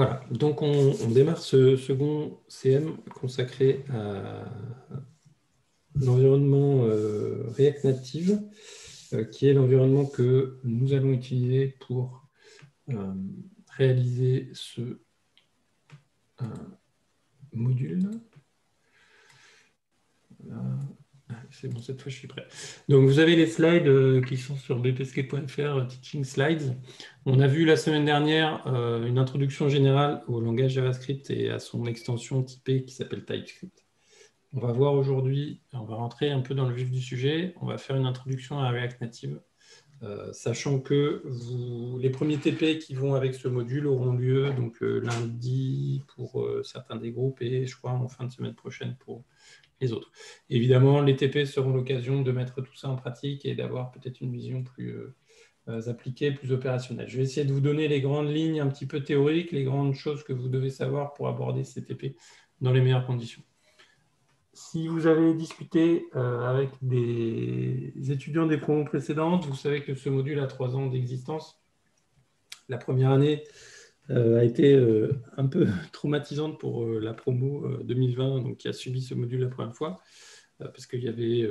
Voilà, donc on, démarre ce second CM consacré à l'environnement euh, React Native, euh, qui est l'environnement que nous allons utiliser pour euh, réaliser ce module. C'est bon, cette fois je suis prêt. Donc vous avez les slides euh, qui sont sur bpsk.fr, euh, Teaching Slides. On a vu la semaine dernière euh, une introduction générale au langage JavaScript et à son extension typée qui s'appelle TypeScript. On va voir aujourd'hui, on va rentrer un peu dans le vif du sujet, on va faire une introduction à React Native, sachant que les premiers TP qui vont avec ce module auront lieu donc lundi pour certains des groupes et je crois en fin de semaine prochaine pour les autres. Évidemment, les TP seront l'occasion de mettre tout ça en pratique et d'avoir peut-être une vision plus euh, euh, appliquée, plus opérationnelle. Je vais essayer de vous donner les grandes lignes un petit peu théoriques, les grandes choses que vous devez savoir pour aborder ces TP dans les meilleures conditions. Si vous avez discuté euh, avec des étudiants des promos précédentes, vous savez que ce module a trois ans d'existence. La première année, euh, a été euh, un peu traumatisante pour la promo 2020, donc qui a subi ce module la première fois, parce qu'il y avait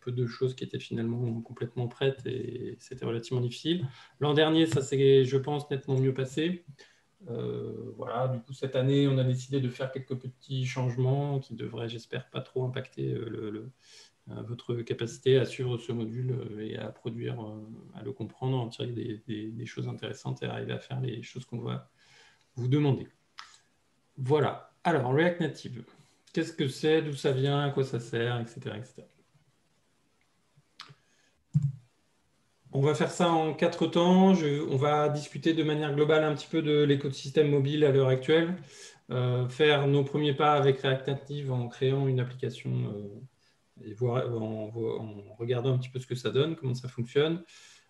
peu de choses qui étaient finalement complètement prêtes et c'était relativement difficile. L'an dernier, ça s'est, je pense, nettement mieux passé. Voilà, du coup, cette année, on a décidé de faire quelques petits changements qui devraient, j'espère, pas trop impacter votre capacité à suivre ce module et à produire, à le comprendre, en tirer des, choses intéressantes et arriver à faire les choses qu'on voit vous demandez. Voilà. Alors, React Native, qu'est-ce que c'est, d'où ça vient, à quoi ça sert, etc., On va faire ça en quatre temps. on va discuter de manière globale un petit peu de l'écosystème mobile à l'heure actuelle, euh, faire nos premiers pas avec React Native en créant une application euh, et en, regardant un petit peu ce que ça donne, comment ça fonctionne.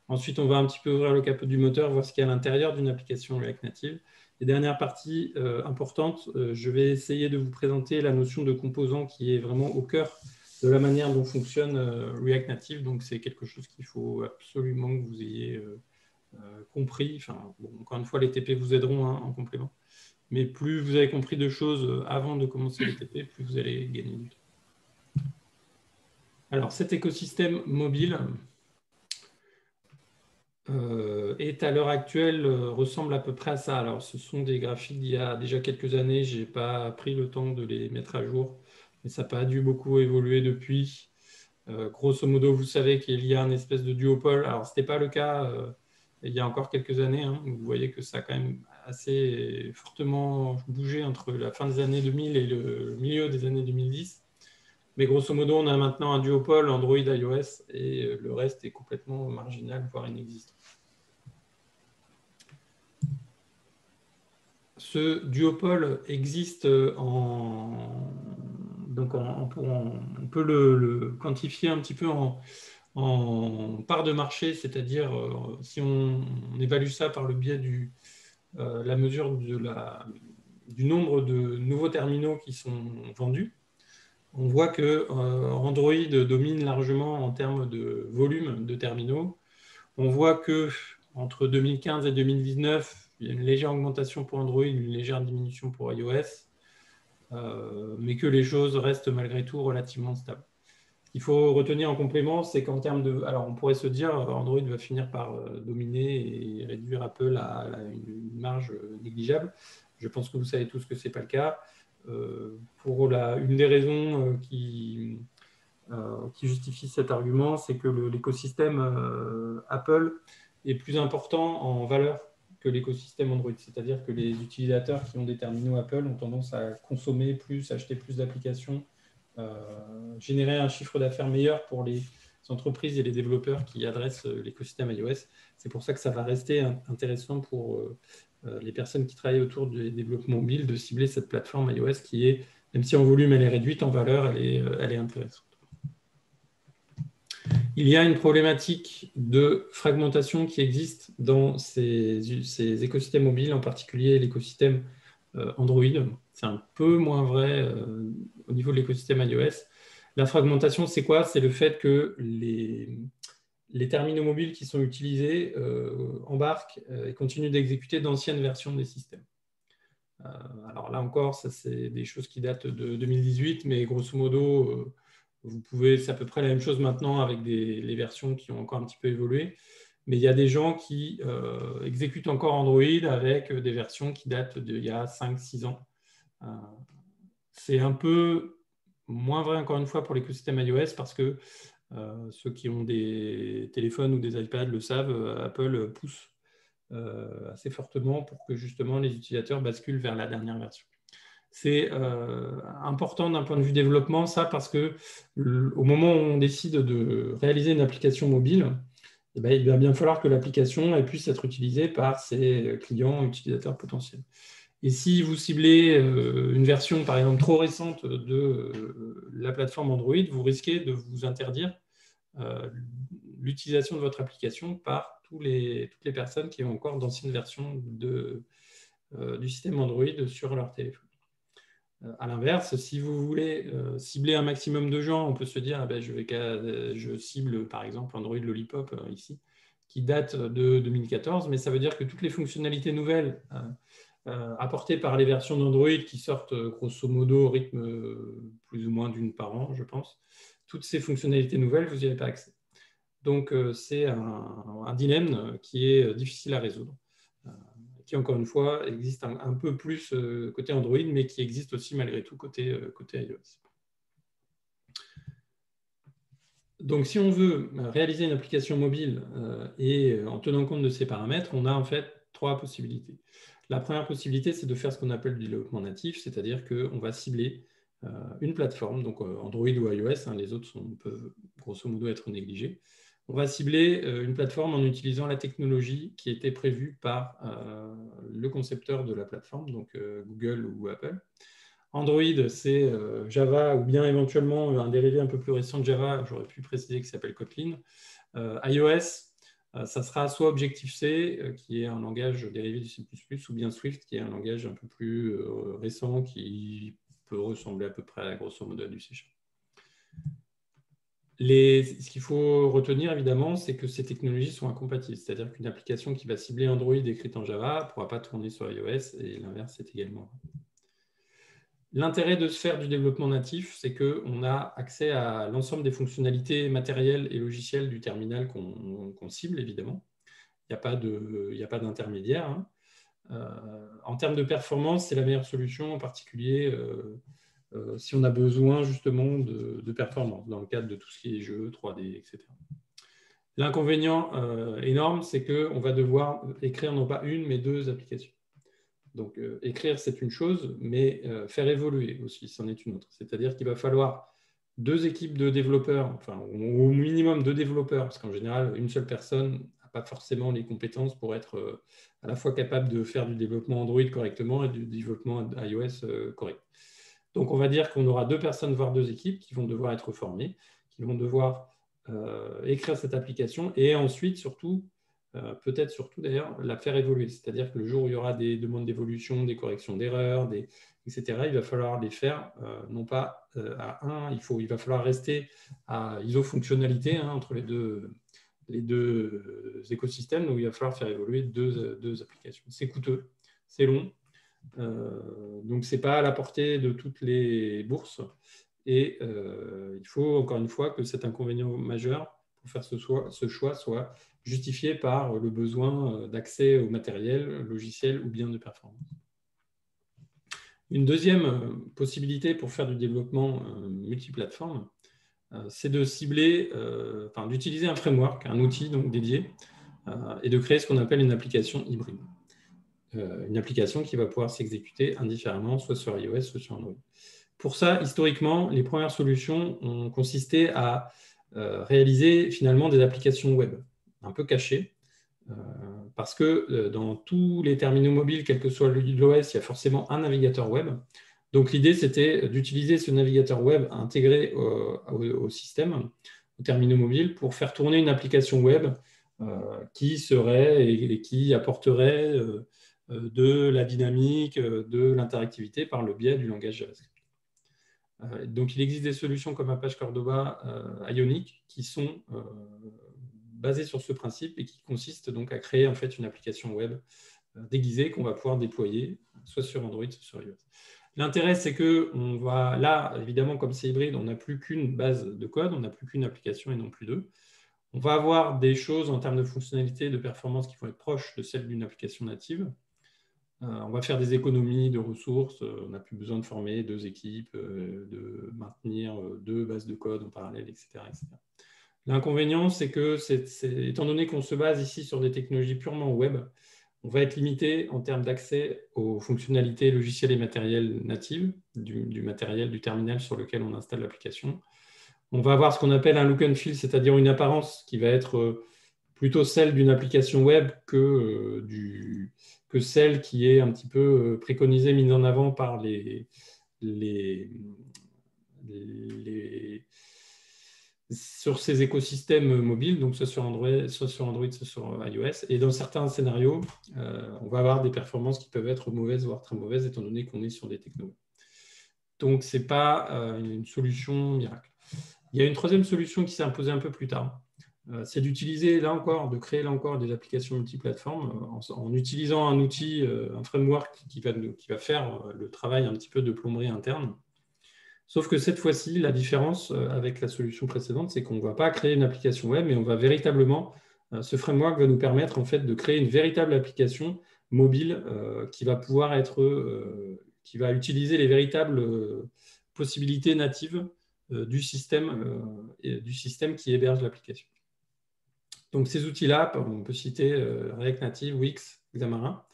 Ensuite, on va un petit peu ouvrir le capot du moteur, voir ce qu'il y a à l'intérieur d'une application React Native. Et dernière partie euh, importante, je vais essayer de vous présenter la notion de composant qui est vraiment au cœur de la manière dont fonctionne euh, React Native. Donc, c'est quelque chose qu'il faut absolument que vous ayez compris. Enfin, encore une fois, les TP vous aideront hein, en complément. Mais plus vous avez compris de choses avant de commencer les TP, plus vous allez gagner du temps. Alors, cet écosystème mobile, euh, est à l'heure actuelle euh, ressemble à peu près à ça. Alors, ce sont des graphiques d'il y a déjà quelques années. Je n'ai pas pris le temps de les mettre à jour, mais ça n'a pas dû beaucoup évoluer depuis. Euh, grosso modo, vous savez qu'il y a une espèce de duopole. Alors, ce n'était pas le cas il y a encore quelques années. Hein. Vous voyez que ça a quand même assez fortement bougé entre la fin des années 2000 et le milieu des années 2010. Mais grosso modo, on a maintenant un duopole Android iOS et le reste est complètement marginal, voire inexistant. ce duopole existe en. Donc, on, peut le, quantifier un petit peu en, part de marché, c'est-à-dire euh, si on, évalue ça par le biais euh, la mesure de la, du nombre de nouveaux terminaux qui sont vendus, on voit que euh, Android domine largement en termes de volume de terminaux. On voit que entre 2015 et 2019, il y a une légère augmentation pour Android, une légère diminution pour iOS, mais que les choses restent malgré tout relativement stables. Ce qu'il faut retenir en complément, c'est qu'en termes de... Alors, on pourrait se dire, Android va finir par euh, dominer et réduire Apple à, une marge négligeable. Je pense que vous savez tous que ce n'est pas le cas. Euh, pour une des raisons qui, qui justifie cet argument, c'est que l'écosystème Apple est plus important en valeur que l'écosystème Android. C'est-à-dire que les utilisateurs qui ont des terminaux Apple ont tendance à consommer plus, acheter plus d'applications, euh, générer un chiffre d'affaires meilleur pour les entreprises et les développeurs qui adressent euh, l'écosystème iOS. C'est pour ça que ça va rester intéressant pour euh, les personnes qui travaillent autour du développement mobile de cibler cette plateforme iOS qui est, même si en volume elle est réduite, en valeur elle est, elle est intéressante. Il y a une problématique de fragmentation qui existe dans ces, écosystèmes mobiles, en particulier l'écosystème euh, Android. C'est un peu moins vrai euh, au niveau de l'écosystème iOS. La fragmentation, c'est quoi? C'est le fait que les, terminaux mobiles qui sont utilisés euh, embarquent et continuent d'exécuter d'anciennes versions des systèmes. alors là encore, ça c'est des choses qui datent de 2018, mais grosso modo, vous pouvez, c'est à peu près la même chose maintenant avec des, les versions qui ont encore un petit peu évolué. Mais il y a des gens qui exécutent encore Android avec des versions qui datent d'il y a 5-6 ans. c'est un peu moins vrai encore une fois pour l'écosystème iOS parce que euh, ceux qui ont des téléphones ou des iPads le savent, euh, Apple pousse euh, assez fortement pour que justement les utilisateurs basculent vers la dernière version. C'est important d'un point de vue développement, ça, parce que au moment où on décide de réaliser une application mobile, eh ben, il va bien falloir que l'application puisse être utilisée par ses clients utilisateurs potentiels. Et si vous ciblez euh, une version, par exemple, trop récente de euh, la plateforme Android, vous risquez de vous interdire euh, l'utilisation de votre application par toutes les personnes qui ont encore d'anciennes versions du système Android sur leur téléphone. À l'inverse, si vous voulez cibler un maximum de gens, on peut se dire, ah ben, je, vais, je cible par exemple Android Lollipop ici, qui date de 2014, mais ça veut dire que toutes les fonctionnalités nouvelles euh, apportées par les versions d'Android qui sortent euh, grosso modo au rythme euh, plus ou moins d'une par an, je pense. Toutes ces fonctionnalités nouvelles, vous n'y avez pas accès. Donc, c'est un, dilemme qui est difficile à résoudre, qui, encore une fois, existe un, peu plus côté Android, mais qui existe aussi malgré tout côté, côté iOS. Donc, si on veut réaliser une application mobile et en tenant compte de ces paramètres, on a en fait trois possibilités. La première possibilité, c'est de faire ce qu'on appelle le développement natif, c'est-à-dire qu'on va cibler euh, une plateforme, donc euh, Android ou iOS, hein, les autres peuvent grosso modo être négligés. On va cibler euh, une plateforme en utilisant la technologie qui était prévue par le concepteur de la plateforme, donc Google ou Apple. Android, c'est Java ou bien éventuellement un dérivé un peu plus récent de Java, j'aurais pu préciser qui s'appelle Kotlin. iOS, euh, ça sera soit Objective-C, euh, qui est un langage dérivé du C++, ou bien Swift, qui est un langage un peu plus euh, récent, qui peut ressembler à peu près à grosso modo du C ce qu'il faut retenir évidemment, c'est que ces technologies sont incompatibles. C'est-à-dire qu'une application qui va cibler Android écrite en Java ne pourra pas tourner sur iOS et l'inverse est également L'intérêt de se faire du développement natif, c'est qu'on a accès à l'ensemble des fonctionnalités matérielles et logicielles du terminal qu'on cible, évidemment. Il n'y a pas d'intermédiaire. Hein. Euh, en termes de performance, c'est la meilleure solution, en particulier euh, si on a besoin justement de, performance dans le cadre de tout ce qui est jeux, 3D, etc. L'inconvénient énorme, c'est qu'on va devoir écrire non pas une, mais deux applications. Donc, euh, écrire, c'est une chose, mais euh, faire évoluer aussi, c'en est une autre. C'est-à-dire qu'il va falloir deux équipes de développeurs, enfin, au minimum deux développeurs, parce qu'en général, une seule personne n'a pas forcément les compétences pour être euh, à la fois capable de faire du développement Android correctement et du développement iOS correct. Donc, on va dire qu'on aura deux personnes, voire deux équipes qui vont devoir être formées, qui vont devoir écrire cette application et ensuite, surtout, euh, peut-être surtout d'ailleurs la faire évoluer. C'est-à-dire que le jour où il y aura des demandes d'évolution, des corrections d'erreurs, etc., il va falloir les faire euh, non pas euh, à un, il, faut, il va falloir rester à iso-fonctionnalité hein, entre les deux, les deux écosystèmes, donc il va falloir faire évoluer deux applications. C'est coûteux, c'est long, donc ce n'est pas à la portée de toutes les bourses. Et il faut encore une fois que cet inconvénient majeur pour faire ce, choix soit justifié par le besoin euh, d'accès au matériel, logiciel ou bien de performance. Une deuxième euh, possibilité pour faire du développement euh, multiplateforme, c'est de cibler, enfin, d'utiliser un framework, un outil donc dédié, et de créer ce qu'on appelle une application hybride. Une application qui va pouvoir s'exécuter indifféremment, soit sur iOS, soit sur Android. Pour ça, historiquement, les premières solutions ont consisté à réaliser finalement des applications web un peu caché, euh, parce que euh, dans tous les terminaux mobiles, quel que soit l'OS, il y a forcément un navigateur web. Donc l'idée, c'était d'utiliser ce navigateur web intégré au, système, au terminaux mobile, pour faire tourner une application web euh, qui serait et, qui apporterait de la dynamique, de l'interactivité par le biais du langage JavaScript. donc il existe des solutions comme Apache Cordova Ionic qui sont basé sur ce principe et qui consiste donc à créer en fait une application web euh, déguisée qu'on va pouvoir déployer soit sur Android, soit sur iOS. L'intérêt, c'est que on va là, évidemment, comme c'est hybride, on n'a plus qu'une base de code, on n'a plus qu'une application et non plus deux. On va avoir des choses en termes de fonctionnalité, de performance qui vont être proches de celles d'une application native. Euh, on va faire des économies de ressources. Euh, on n'a plus besoin de former deux équipes, euh, de maintenir deux bases de code en parallèle, etc. L'inconvénient, c'est que, étant donné qu'on se base ici sur des technologies purement web, on va être limité en termes d'accès aux fonctionnalités logicielles et matérielles natives du, matériel, du terminal sur lequel on installe l'application. On va avoir ce qu'on appelle un look and feel, c'est-à-dire une apparence qui va être plutôt celle d'une application web que, euh, que celle qui est un petit peu euh, préconisée, mise en avant par les, sur ces écosystèmes mobiles, donc soit sur Android, soit sur, iOS. Et dans certains scénarios, euh, on va avoir des performances qui peuvent être mauvaises, voire très mauvaises, étant donné qu'on est sur des technos. Donc, ce n'est pas une solution miracle. Il y a une troisième solution qui s'est imposée un peu plus tard. Euh, c'est d'utiliser, là encore, de créer là encore des applications multiplateformes en, en utilisant un outil, un framework qui va, faire le travail un petit peu de plomberie interne Sauf que cette fois-ci, la différence euh, avec la solution précédente, c'est qu'on ne va pas créer une application web, mais on va véritablement, euh, ce framework va nous permettre en fait de créer une véritable application mobile euh, qui va pouvoir être, qui va utiliser les véritables possibilités natives du système, du système qui héberge l'application. Donc ces outils-là, on peut citer React Native, Wix, Xamarin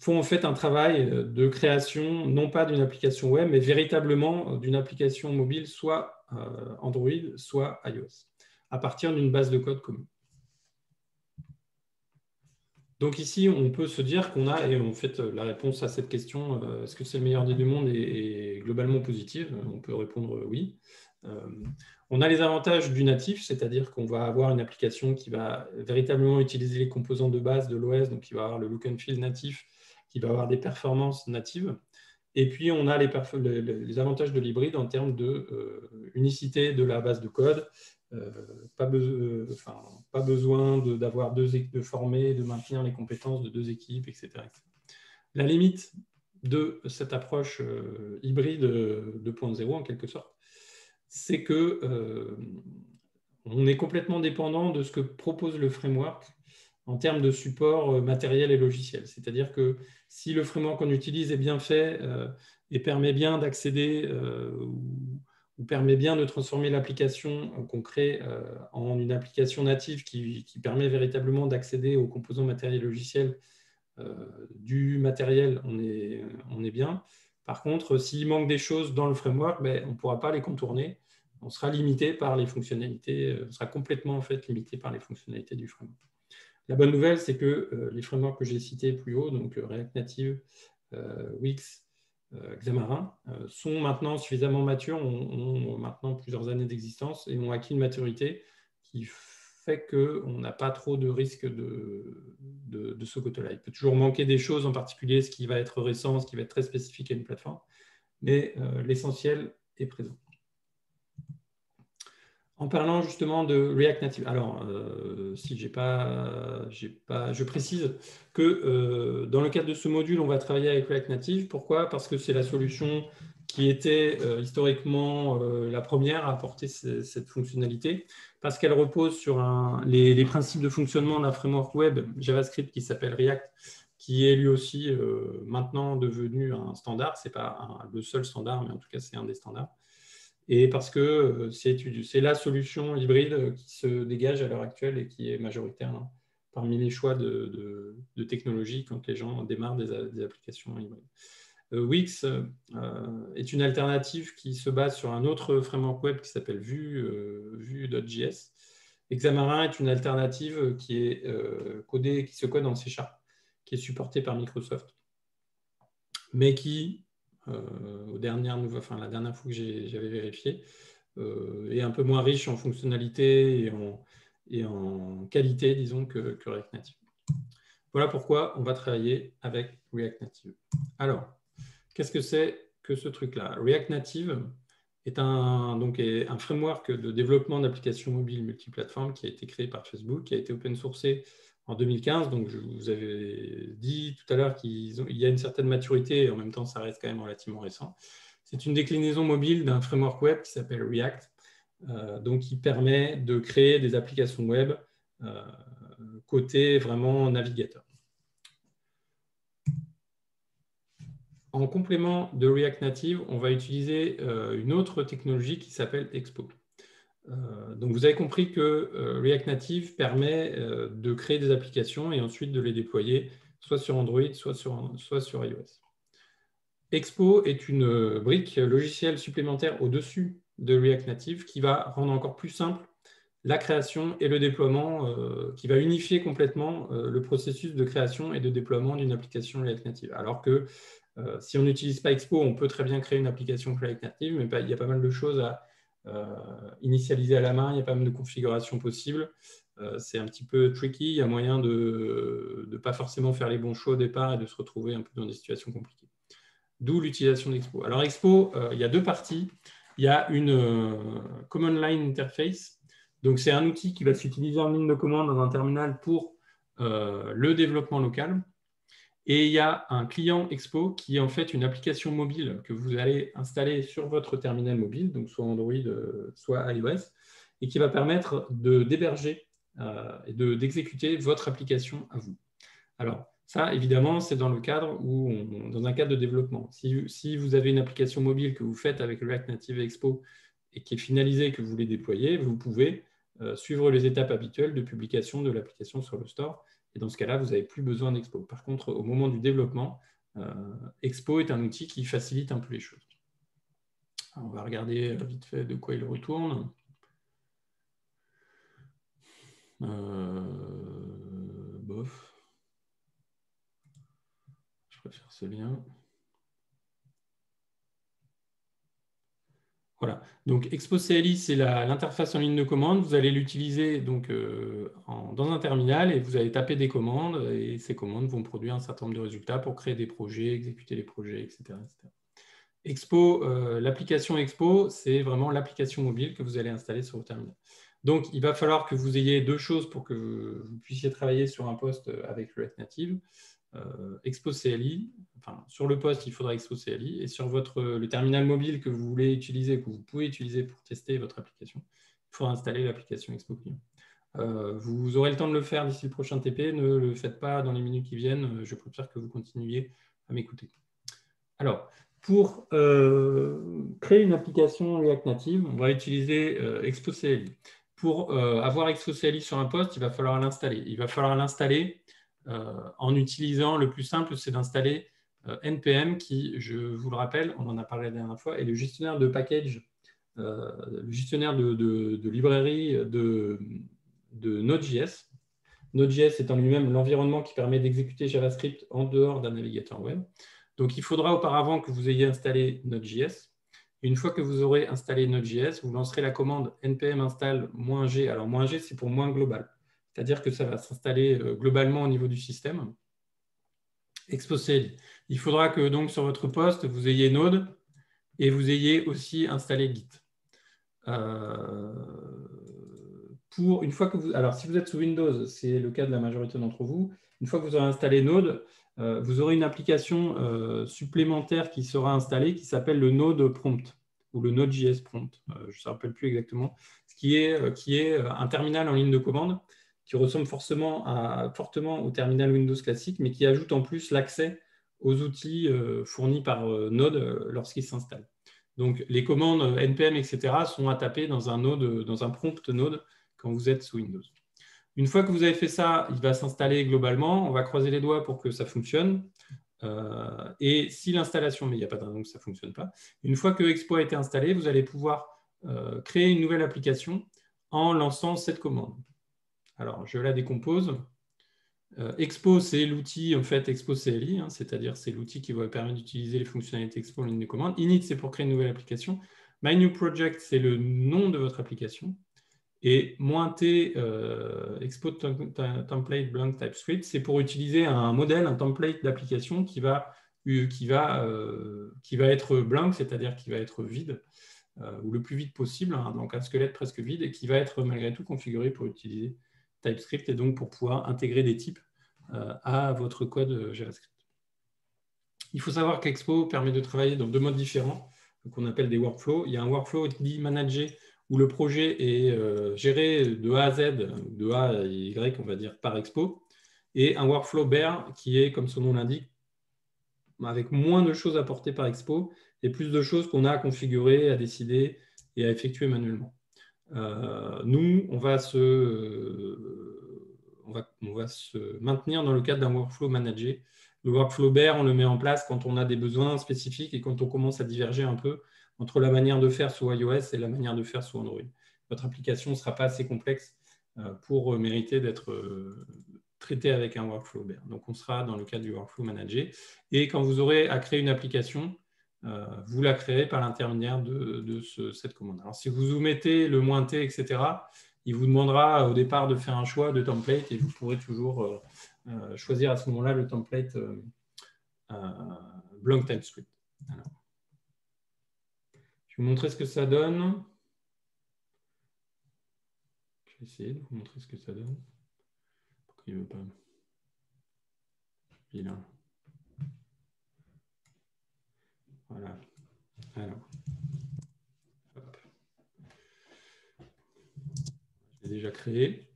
font en fait un travail euh, de création, non pas d'une application web, mais véritablement euh, d'une application mobile, soit euh, Android, soit iOS, à partir d'une base de code commune. Donc ici, on peut se dire qu'on a, et en fait, la réponse à cette question, est-ce que c'est le meilleur des deux mondes, est, globalement positive? On peut répondre oui. On a les avantages du natif, c'est-à-dire qu'on va avoir une application qui va véritablement utiliser les composants de base de l'OS, donc qui va avoir le look and feel natif, qui va avoir des performances natives. Et puis, on a les, avantages de l'hybride en termes de euh, unicité de la base de code, euh, pas, besoin d'avoir deux de former, de maintenir les compétences de deux équipes, etc. La limite de cette approche euh, hybride 2.0, en quelque sorte, c'est que on est complètement dépendant de ce que propose le framework en termes de support matériel et logiciel. C'est-à-dire que si le framework qu'on utilise est bien fait euh, et permet bien d'accéder euh, ou, permet bien de transformer l'application qu'on crée euh, en une application native qui, permet véritablement d'accéder aux composants matériels et logiciels du matériel, on est bien. Par contre, s'il manque des choses dans le framework, ben, on ne pourra pas les contourner. On sera limité par les fonctionnalités, on sera complètement en fait limité par les fonctionnalités du framework. La bonne nouvelle, c'est que euh, les frameworks que j'ai cités plus haut, donc euh, React Native, euh, Wix, Xamarin, sont maintenant suffisamment matures, ont, maintenant plusieurs années d'existence et ont acquis une maturité qui fait qu'on n'a pas trop de risque de, de, ce côté-là. Il peut toujours manquer des choses, en particulier ce qui va être récent, ce qui va être très spécifique à une plateforme, mais l'essentiel est présent. En parlant justement de React Native, alors euh, si j'ai pas, pas, je précise que euh, dans le cadre de ce module, on va travailler avec React Native. Pourquoi? Parce que c'est la solution qui était euh, historiquement la première à apporter cette fonctionnalité, parce qu'elle repose sur les, principes de fonctionnement d'un framework web JavaScript qui s'appelle React, qui est lui aussi maintenant devenu un standard. Ce n'est pas le seul standard, mais en tout cas c'est un des standards et parce que euh, c'est la solution hybride qui se dégage à l'heure actuelle et qui est majoritaire hein, parmi les choix de, de, technologie quand les gens démarrent des, applications hybrides. Euh, Wix euh, est une alternative qui se base sur un autre framework web qui s'appelle Vue.js. Xamarin est une alternative qui est codée, qui se code en C Sharp, qui est supportée par Microsoft, mais qui euh, enfin, la dernière fois que j'avais vérifié, euh, est un peu moins riche en fonctionnalité et en, et en qualité, disons, que, React Native. Voilà pourquoi on va travailler avec React Native. Alors, qu'est-ce que c'est que ce truc-là? React Native, est un, framework de développement d'applications mobiles multiplateformes qui a été créé par Facebook, qui a été open sourcé en 2015. Donc, je vous avais dit tout à l'heure qu'il y a une certaine maturité et en même temps, ça reste quand même relativement récent. C'est une déclinaison mobile d'un framework web qui s'appelle React, euh, qui permet de créer des applications web euh, côté vraiment navigateur. En complément de React Native, on va utiliser euh, une autre technologie qui s'appelle Expo. Euh, donc vous avez compris que euh, React Native permet de créer des applications et ensuite de les déployer soit sur Android, soit sur, soit sur iOS. Expo est une brique logicielle supplémentaire au-dessus de React Native qui va rendre encore plus simple la création et le déploiement, qui va unifier complètement le processus de création et de déploiement d'une application React Native. Alors que euh, si on n'utilise pas Expo, on peut très bien créer une application React Native, mais il y a pas mal de choses à euh, initialiser à la main, il y a pas mal de configurations possibles. Euh, c'est un petit peu tricky, il y a moyen de ne pas forcément faire les bons choix au départ et de se retrouver un peu dans des situations compliquées. D'où l'utilisation d'Expo. Alors Expo, il y a deux parties. Il y a une Common Line Interface. Donc c'est un outil qui va s'utiliser en ligne de commande dans un terminal pour le développement local. Et il y a un client Expo qui est en fait une application mobile que vous allez installer sur votre terminal mobile, donc soit Android, euh, soit iOS, et qui va permettre d'héberger euh, et d'exécuter votre application à vous. Alors, ça, évidemment, c'est dans le cadre où, dans un cadre de développement. Si, vous avez une application mobile que vous faites avec React Native Expo et qui est finalisée que vous voulez déployer, vous pouvez euh, suivre les étapes habituelles de publication de l'application sur le store et dans ce cas-là, vous n'avez plus besoin d'Expo. Par contre, au moment du développement, euh, Expo est un outil qui facilite un peu les choses. on va regarder vite fait de quoi il retourne. Euh, bof. Je préfère ce lien. Voilà. Donc CLI, c'est l'interface en ligne de commande. Vous allez l'utiliser euh, dans un terminal et vous allez taper des commandes et ces commandes vont produire un certain nombre de résultats pour créer des projets, exécuter les projets, etc. Expo, euh, l'application Expo, c'est vraiment l'application mobile que vous allez installer sur votre terminal. Donc, il va falloir que vous ayez deux choses pour que vous puissiez travailler sur un poste avec React Native. Euh, Expo CLI. Sur le poste, il faudra Expo CLI. Et sur votre, le terminal mobile que vous voulez utiliser, que vous pouvez utiliser pour tester votre application, il faudra installer l'application Expo Client. Euh, vous aurez le temps de le faire d'ici le prochain TP. Ne le faites pas dans les minutes qui viennent. Je préfère que vous continuiez à m'écouter. Alors, pour euh, créer une application React Native, on va utiliser Expo CLI. Pour avoir Expo CLI sur un poste, il va falloir l'installer. Il va falloir l'installer euh, en utilisant le plus simple, c'est d'installer euh, NPM qui, je vous le rappelle, on en a parlé la dernière fois, est le gestionnaire de package, euh, le gestionnaire de, librairie de, de Node.js. Node.js est en lui-même l'environnement qui permet d'exécuter JavaScript en dehors d'un navigateur web. Donc, il faudra auparavant que vous ayez installé Node.js. Une fois que vous aurez installé Node.js, vous lancerez la commande npm install -g. Alors, -g, c'est pour moins global c'est-à-dire que ça va s'installer euh, globalement au niveau du système. Exposé. Il faudra que sur votre poste, vous ayez Node et vous ayez aussi installé Git. Euh, pour une fois que vous, si vous êtes sous Windows, c'est le cas de la majorité d'entre vous. Une fois que vous aurez installé Node, euh, vous aurez une application supplémentaire qui sera installée qui s'appelle le Node Prompt ou le Node.js Prompt. je ne me rappelle plus exactement. Ce qui est, un terminal en ligne de commande qui ressemble fortement au terminal Windows classique, mais qui ajoute en plus l'accès aux outils euh, fournis par euh, Node euh, lorsqu'ils s'installent. Donc, les commandes npm, etc., sont à taper dans un, node, dans un prompt Node quand vous êtes sous Windows. Une fois que vous avez fait ça, il va s'installer globalement. On va croiser les doigts pour que ça fonctionne. et si l'installation, mais il n'y a pas de raison que ça ne fonctionne pas, une fois que Expo a été installé, vous allez pouvoir créer une nouvelle application en lançant cette commande. Alors, je la décompose. Euh, Expo, c'est l'outil, en fait, Expo CLI, hein, c'est-à-dire c'est l'outil qui va permettre d'utiliser les fonctionnalités Expo en ligne de commande. Init, c'est pour créer une nouvelle application. My New Project, c'est le nom de votre application. Et -t, euh, Expo Template Blank TypeScript, c'est pour utiliser un modèle, un template d'application qui va, qui, va, euh, qui va être blank, c'est-à-dire qui va être vide, ou le plus vite possible, hein, donc un squelette presque vide, et qui va être malgré tout configuré pour utiliser TypeScript et donc pour pouvoir intégrer des types à votre code JavaScript. Il faut savoir qu'Expo permet de travailler dans deux modes différents qu'on appelle des workflows. Il y a un workflow dit manager où le projet est euh, géré de A à Z, de A à Y, on va dire, par Expo, et un workflow bear qui est, comme son nom l'indique, avec moins de choses à porter par Expo et plus de choses qu'on a à configurer, à décider et à effectuer manuellement. Euh, nous, on va, se, on, va, se maintenir dans le cadre d'un workflow manager le workflow bear, on le met en place quand on a des besoins spécifiques et quand on commence à diverger un peu entre la manière de faire sous iOS et la manière de faire sous Android. Votre application ne sera pas assez complexe euh, pour mériter d'être euh, traité avec un workflow bear. Donc, on sera dans le cadre du workflow manager. Et quand vous aurez à créer une application, euh, vous la créez par l'intermédiaire de, cette commande. Alors, si vous mettez le moins T, etc., il vous demandera au départ de faire un choix de template et vous pourrez toujours euh, choisir à ce moment-là le template euh, euh, blank TypeScript. Je vais vous montrer ce que ça donne. Je vais essayer de vous montrer ce que ça donne. Pourquoi il ne veut pas? Il a. Voilà. Alors. Je l'ai déjà créé.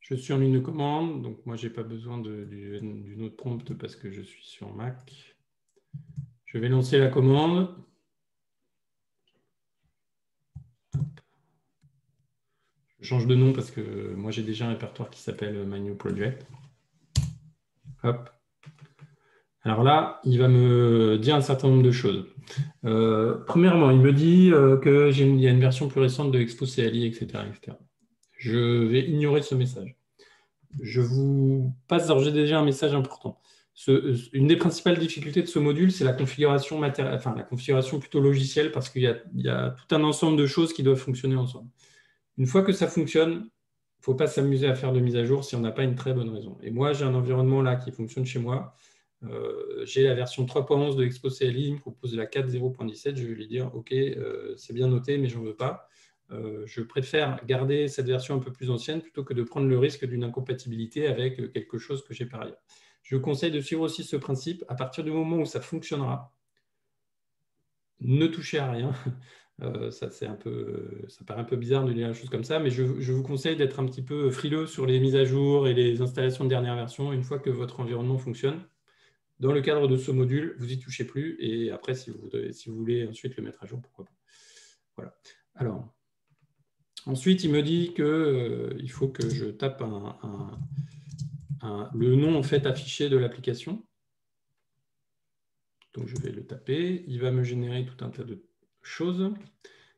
Je suis en ligne de commande, donc moi, je n'ai pas besoin d'une autre prompt parce que je suis sur Mac. Je vais lancer la commande. Je change de nom parce que moi, j'ai déjà un répertoire qui s'appelle My New Project. Hop. Alors là, il va me dire un certain nombre de choses. Euh, premièrement, il me dit euh, qu'il y a une version plus récente de Expo CLI, etc. Je vais ignorer ce message. Je vous passe, j'ai déjà un message important. une des principales difficultés de ce module, c'est la configuration matérielle, enfin la configuration plutôt logicielle, parce qu'il y, a tout un ensemble de choses qui doivent fonctionner ensemble. Une fois que ça fonctionne, il ne faut pas s'amuser à faire de mise à jour si on n'a pas une très bonne raison. Et moi, j'ai un environnement là qui fonctionne chez moi. Euh, j'ai la version 3.11 de Expo CLI, il me propose la 4.0.17. Je vais lui dire, OK, euh, c'est bien noté, mais j'en veux pas. Euh, je préfère garder cette version un peu plus ancienne plutôt que de prendre le risque d'une incompatibilité avec quelque chose que j'ai par ailleurs. Je vous conseille de suivre aussi ce principe. À partir du moment où ça fonctionnera, ne touchez à rien. Ça, un peu, ça paraît un peu bizarre de dire la chose comme ça, mais je, vous conseille d'être un petit peu frileux sur les mises à jour et les installations de dernière version une fois que votre environnement fonctionne. Dans le cadre de ce module, vous n'y touchez plus. Et après, si vous, voulez ensuite le mettre à jour, pourquoi pas. Voilà. Alors, Ensuite, il me dit qu'il euh, faut que je tape le nom fait affiché de l'application. Donc, je vais le taper. Il va me générer tout un tas de choses.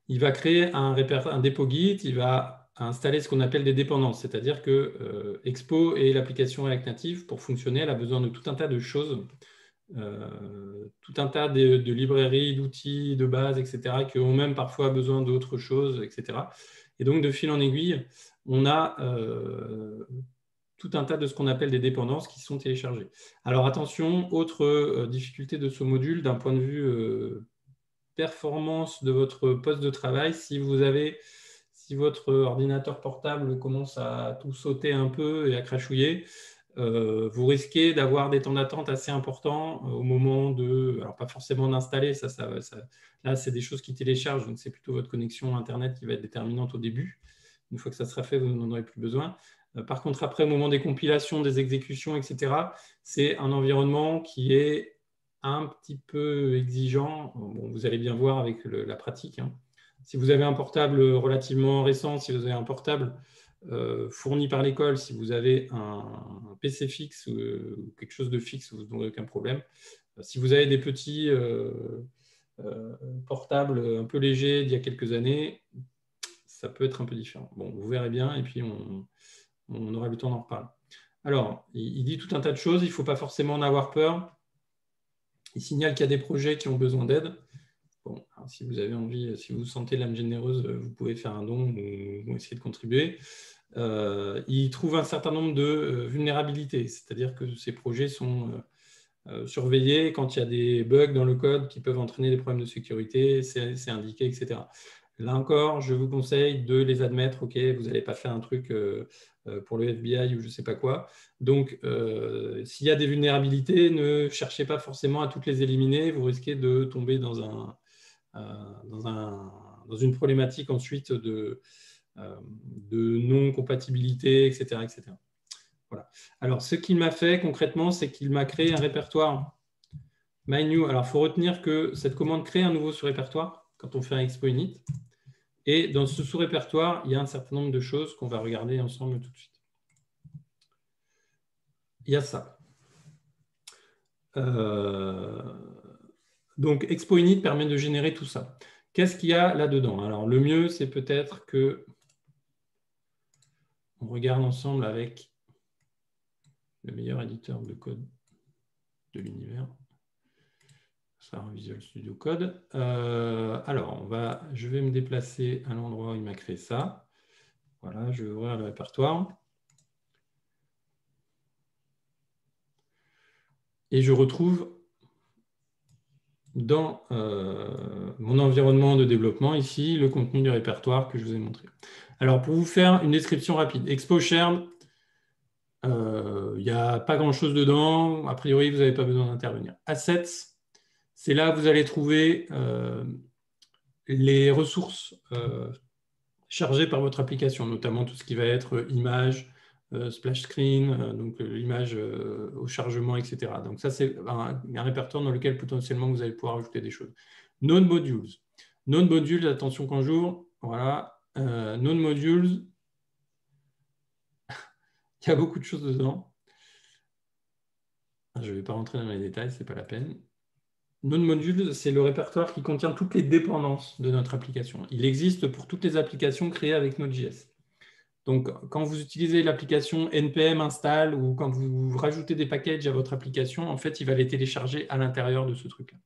Il va créer un, un dépôt Git. Il va installer ce qu'on appelle des dépendances. C'est-à-dire que euh, Expo et l'application React Native, pour fonctionner, elle a besoin de tout un tas de choses. Euh, tout un tas de, librairies, d'outils, de bases, etc., qui ont même parfois besoin d'autres choses, etc. Et donc, de fil en aiguille, on a euh, tout un tas de ce qu'on appelle des dépendances qui sont téléchargées. Alors attention, autre difficulté de ce module d'un point de vue performance de votre poste de travail, si vous avez si votre ordinateur portable commence à tout sauter un peu et à crachouiller, vous risquez d'avoir des temps d'attente assez importants au moment de, alors pas forcément d'installer, ça, ça, ça, Là, c'est des choses qui téléchargent, donc c'est plutôt votre connexion Internet qui va être déterminante au début. Une fois que ça sera fait, vous n'en aurez plus besoin. Euh, par contre, après, au moment des compilations, des exécutions, etc., c'est un environnement qui est un petit peu exigeant. vous allez bien voir avec la pratique. Hein. Si vous avez un portable relativement récent, si vous avez un portable euh, fourni par l'école, si vous avez un, PC fixe ou, quelque chose de fixe, vous n'aurez aucun problème. Euh, si vous avez des petits, euh, portable un peu léger d'il y a quelques années, ça peut être un peu différent. Bon, vous verrez bien et puis on, aura le temps d'en reparler. Alors, il, dit tout un tas de choses, il ne faut pas forcément en avoir peur. Il signale qu'il y a des projets qui ont besoin d'aide. Bon, si vous avez envie, si vous sentez l'âme généreuse, vous pouvez faire un don ou, essayer de contribuer. Euh, il trouve un certain nombre de euh, vulnérabilités, c'est-à-dire que ces projets sont surveiller quand il y a des bugs dans le code qui peuvent entraîner des problèmes de sécurité, c'est indiqué, etc. Là encore, je vous conseille de les admettre. OK, vous n'allez pas faire un truc pour le FBI ou je ne sais pas quoi. Donc, s'il y a des vulnérabilités, ne cherchez pas forcément à toutes les éliminer. Vous risquez de tomber dans, un, dans, un, dans une problématique ensuite de, de non-compatibilité, etc., etc. Voilà. Alors, ce qu'il m'a fait concrètement, c'est qu'il m'a créé un répertoire MyNew. Alors, il faut retenir que cette commande crée un nouveau sous-répertoire quand on fait un expo init. Et dans ce sous-répertoire, il y a un certain nombre de choses qu'on va regarder ensemble tout de suite. Il y a ça. Euh, donc, expo init permet de générer tout ça. Qu'est-ce qu'il y a là-dedans? Alors, le mieux, c'est peut-être que on regarde ensemble avec le meilleur éditeur de code de l'univers. Ça, Visual Studio Code. Euh, alors, je vais me déplacer à l'endroit où il m'a créé ça. Voilà, je vais ouvrir le répertoire. Et je retrouve dans euh, mon environnement de développement ici le contenu du répertoire que je vous ai montré. Alors, pour vous faire une description rapide, Expo Shared, euh, il n'y a pas grand-chose dedans. A priori, vous n'avez pas besoin d'intervenir. Assets, c'est là que vous allez trouver euh, les ressources chargées par votre application, notamment tout ce qui va être image, splash screen, donc l'image au chargement, etc. Donc ça, c'est un, répertoire dans lequel potentiellement vous allez pouvoir ajouter des choses. Non-modules. Non-modules, attention qu'un jour, voilà, non-modules, il y a beaucoup de choses dedans. Je ne vais pas rentrer dans les détails, ce n'est pas la peine. Non-module, c'est le répertoire qui contient toutes les dépendances de notre application. Il existe pour toutes les applications créées avec Node.js. Donc, quand vous utilisez l'application npm install ou quand vous rajoutez des packages à votre application, en fait, il va les télécharger à l'intérieur de ce truc-là.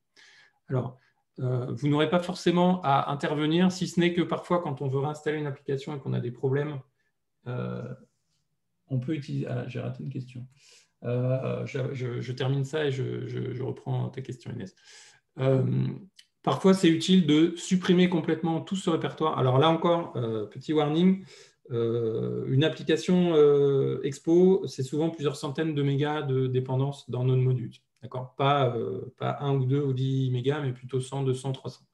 Alors, euh, vous n'aurez pas forcément à intervenir, si ce n'est que parfois, quand on veut réinstaller une application et qu'on a des problèmes, euh, on peut utiliser. Ah, j'ai raté une question. Euh, je, termine ça et je, reprends ta question, Inès. Parfois, c'est utile de supprimer complètement tout ce répertoire. Alors là encore, petit warning, une application Expo, c'est souvent plusieurs centaines de mégas de dépendance dans nos modules. D'accord? Pas, pas 1 ou 2 ou 10 mégas, mais plutôt 100, 200, 300.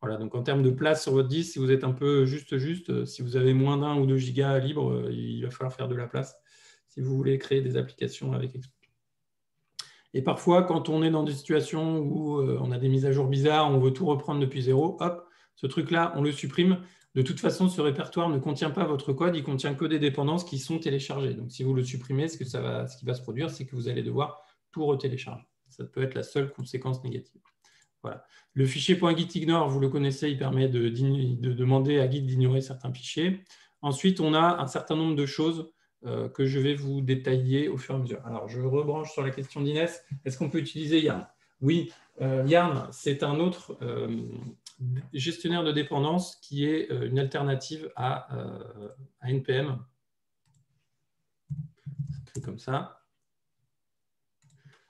Voilà, donc en termes de place sur votre disque, si vous êtes un peu juste juste, euh, si vous avez moins d'un ou deux gigas libre, euh, il va falloir faire de la place si vous voulez créer des applications avec Expo. Et parfois, quand on est dans des situations où euh, on a des mises à jour bizarres, on veut tout reprendre depuis zéro, hop, ce truc-là, on le supprime. De toute façon, ce répertoire ne contient pas votre code, il contient que des dépendances qui sont téléchargées. Donc, si vous le supprimez, ce, qui va se produire, c'est que vous allez devoir tout retélécharger. Ça peut être la seule conséquence négative. Voilà. Le fichier .gitignore, vous le connaissez, il permet de, demander à Git d'ignorer certains fichiers. Ensuite, on a un certain nombre de choses euh, que je vais vous détailler au fur et à mesure. Alors, je rebranche sur la question d'Inès. Est-ce qu'on peut utiliser Yarn? Oui, euh, Yarn, c'est un autre euh, gestionnaire de dépendance qui est une alternative à, à NPM.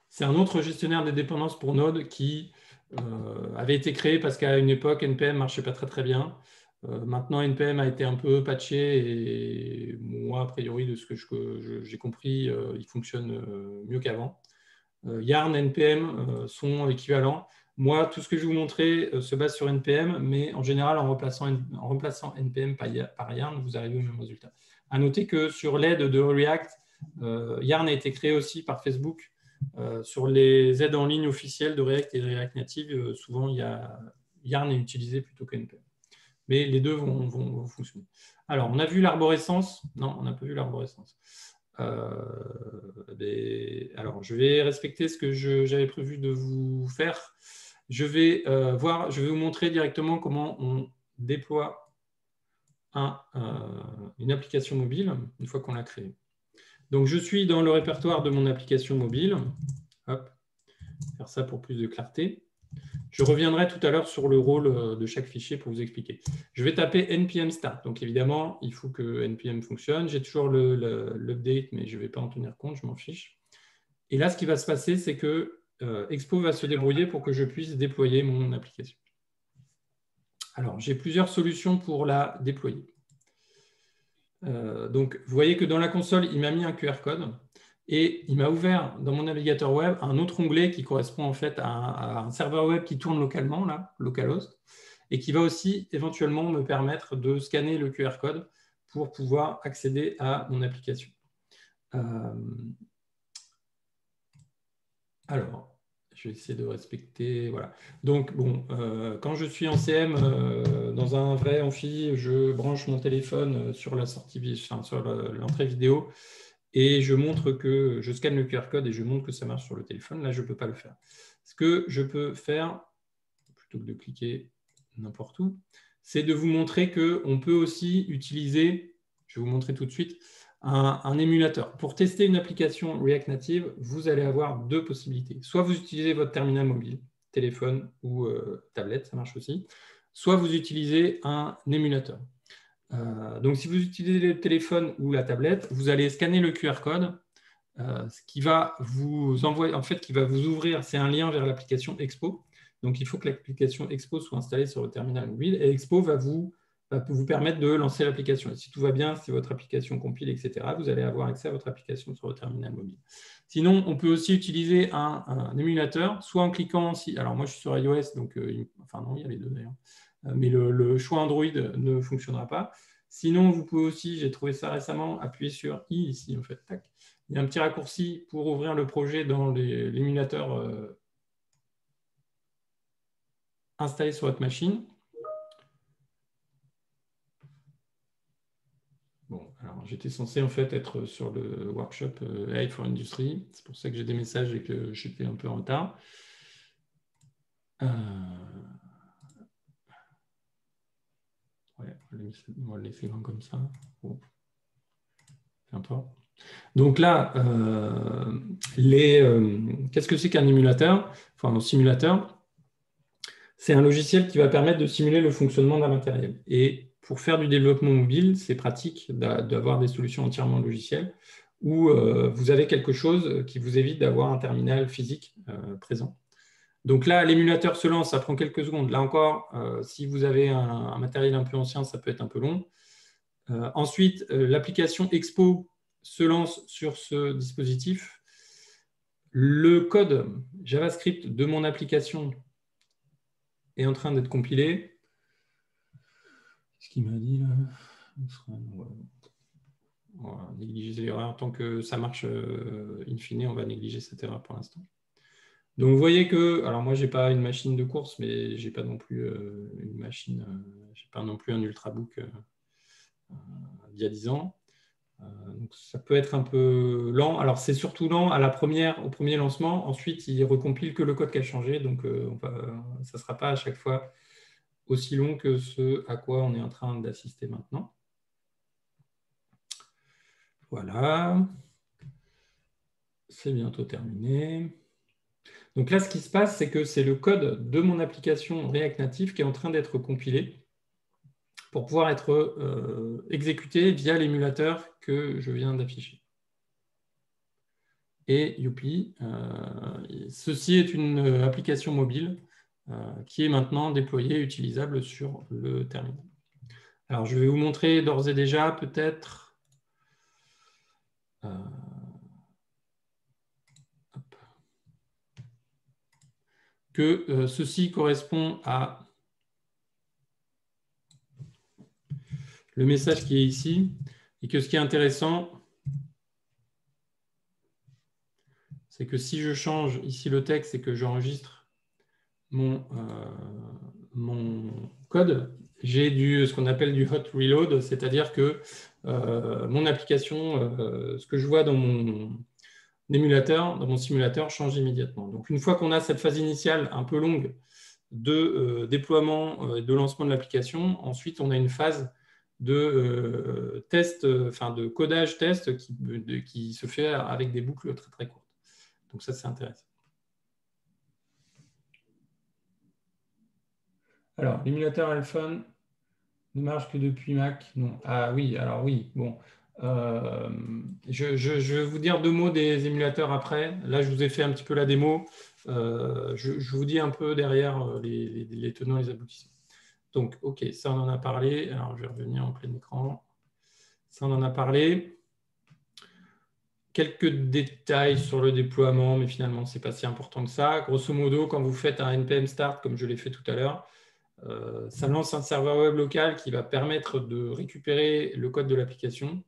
C'est un autre gestionnaire de dépendance pour Node qui euh, avait été créé parce qu'à une époque, NPM ne marchait pas très très bien. Euh, maintenant, NPM a été un peu patché et moi, a priori, de ce que j'ai compris, euh, il fonctionne mieux qu'avant. Yarn, NPM sont équivalents. Moi, tout ce que je vais vous montrer se base sur NPM, mais en général, en remplaçant, NPM par Yarn, vous arrivez au même résultat. À noter que sur l'aide de React, Yarn a été créé aussi par Facebook euh, sur les aides en ligne officielles de React et de React Native, euh, souvent, il y a, Yarn est utilisé plutôt qu'NPM. Mais les deux vont, fonctionner. Alors, on a vu l'arborescence. Non, on n'a pas vu l'arborescence. Euh, alors, je vais respecter ce que j'avais prévu de vous faire. Je vais, voir, je vais vous montrer directement comment on déploie une application mobile une fois qu'on l'a créée. Donc, je suis dans le répertoire de mon application mobile. Hop, faire ça pour plus de clarté. Je reviendrai tout à l'heure sur le rôle euh, de chaque fichier pour vous expliquer. Je vais taper npm start. Donc, évidemment, il faut que npm fonctionne. J'ai toujours l'update, mais je ne vais pas en tenir compte, je m'en fiche. Et là, ce qui va se passer, c'est que Expo va se débrouiller pour que je puisse déployer mon application. Alors, j'ai plusieurs solutions pour la déployer. donc, vous voyez que dans la console, il m'a mis un QR code. Et il m'a ouvert dans mon navigateur web un autre onglet qui correspond en fait à un, serveur web qui tourne localement, là, localhost, et qui va aussi éventuellement me permettre de scanner le QR code pour pouvoir accéder à mon application. Euh, alors, je vais essayer de respecter. Voilà. Donc, bon, euh, quand je suis en CM euh, dans un vrai amphi, je branche mon téléphone sur sortie, enfin, sur l'entrée vidéo et je montre que je scanne le QR code et je montre que ça marche sur le téléphone. Là, je ne peux pas le faire. Ce que je peux faire, plutôt que de cliquer n'importe où, c'est de vous montrer qu'on peut aussi utiliser, je vais vous montrer tout de suite, un, émulateur. Pour tester une application React Native, vous allez avoir deux possibilités. Soit vous utilisez votre terminal mobile, téléphone ou euh, tablette, ça marche aussi. Soit vous utilisez un émulateur. Euh, donc, si vous utilisez le téléphone ou la tablette, vous allez scanner le QR code, euh, ce qui va vous envoyer, en fait, qui va vous ouvrir, c'est un lien vers l'application Expo. Donc, il faut que l'application Expo soit installée sur le terminal mobile et Expo va vous, vous permettre de lancer l'application. Si tout va bien, si votre application compile, etc., vous allez avoir accès à votre application sur le terminal mobile. Sinon, on peut aussi utiliser un, émulateur, soit en cliquant, si, alors moi je suis sur iOS, donc, euh, enfin non, il y a les deux d'ailleurs. Euh, mais le, choix Android ne fonctionnera pas. Sinon, vous pouvez aussi, j'ai trouvé ça récemment, appuyer sur I ici, en fait. Tac. Il y a un petit raccourci pour ouvrir le projet dans l'émulateur euh, installé sur votre machine. Bon, j'étais censé en fait être sur le workshop euh, AI for Industry. C'est pour ça que j'ai des messages et que j'étais un peu en retard. Euh, on va le laisser comme ça. Donc là, euh, euh, qu'est-ce que c'est qu'un émulateur? Enfin, un simulateur, c'est un logiciel qui va permettre de simuler le fonctionnement d'un matériel. Pour faire du développement mobile, c'est pratique d'avoir des solutions entièrement logicielles où euh, vous avez quelque chose qui vous évite d'avoir un terminal physique présent. Donc là, l'émulateur se lance, ça prend quelques secondes. Là encore, euh, si vous avez un, matériel un peu ancien, ça peut être un peu long. Euh, ensuite, euh, l'application Expo se lance sur ce dispositif. Le code JavaScript de mon application est en train d'être compilé. Qu'est-ce qu'il m'a dit là on va négliger l'erreur. Tant que ça marche in fine, on va négliger cette erreur pour l'instant. Donc vous voyez que, alors moi j'ai pas une machine de course, mais j'ai pas non plus euh, une machine, euh, j'ai pas non plus un ultrabook euh, d'il y a 10 ans. donc ça peut être un peu lent. Alors c'est surtout lent à la première, au premier lancement. Ensuite, il recompile que le code qui a changé, donc ça ne sera pas à chaque fois aussi long que ce à quoi on est en train d'assister maintenant. Voilà. C'est bientôt terminé. Donc là, ce qui se passe, c'est que c'est le code de mon application React Native qui est en train d'être compilé pour pouvoir être euh, exécuté via l'émulateur que je viens d'afficher. Et youpi, euh, ceci est une application mobile euh, qui est maintenant déployée et utilisable sur le terminal. Alors, je vais vous montrer d'ores et déjà peut-être que euh, ceci correspond à le message qui est ici, et que ce qui est intéressant, c'est que si je change ici le texte et que j'enregistre mon, euh, mon code, j'ai du ce qu'on appelle du hot reload, c'est-à-dire que euh, mon application, ce que je vois dans mon, l'émulateur, dans mon simulateur, change immédiatement. Donc, une fois qu'on a cette phase initiale un peu longue de euh, déploiement et euh, de lancement de l'application, ensuite, on a une phase de euh, test, enfin de codage test qui, qui, se fait avec des boucles très très courtes. Donc ça, c'est intéressant. Alors, l'émulateur iPhone ne marche que depuis Mac Non. Ah oui, alors oui, bon. Euh, je, vais vous dire deux mots des émulateurs après. Là, je vous ai fait un petit peu la démo. je, vous dis un peu derrière les, les tenants et les aboutissants. Donc, OK, ça, on en a parlé. Alors, je vais revenir en plein écran. Ça, on en a parlé. Quelques détails sur le déploiement, mais finalement, ce n'est pas si important que ça. Grosso modo, quand vous faites un NPM Start, comme je l'ai fait tout à l'heure, euh, ça lance un serveur web local qui va permettre de récupérer le code de l'application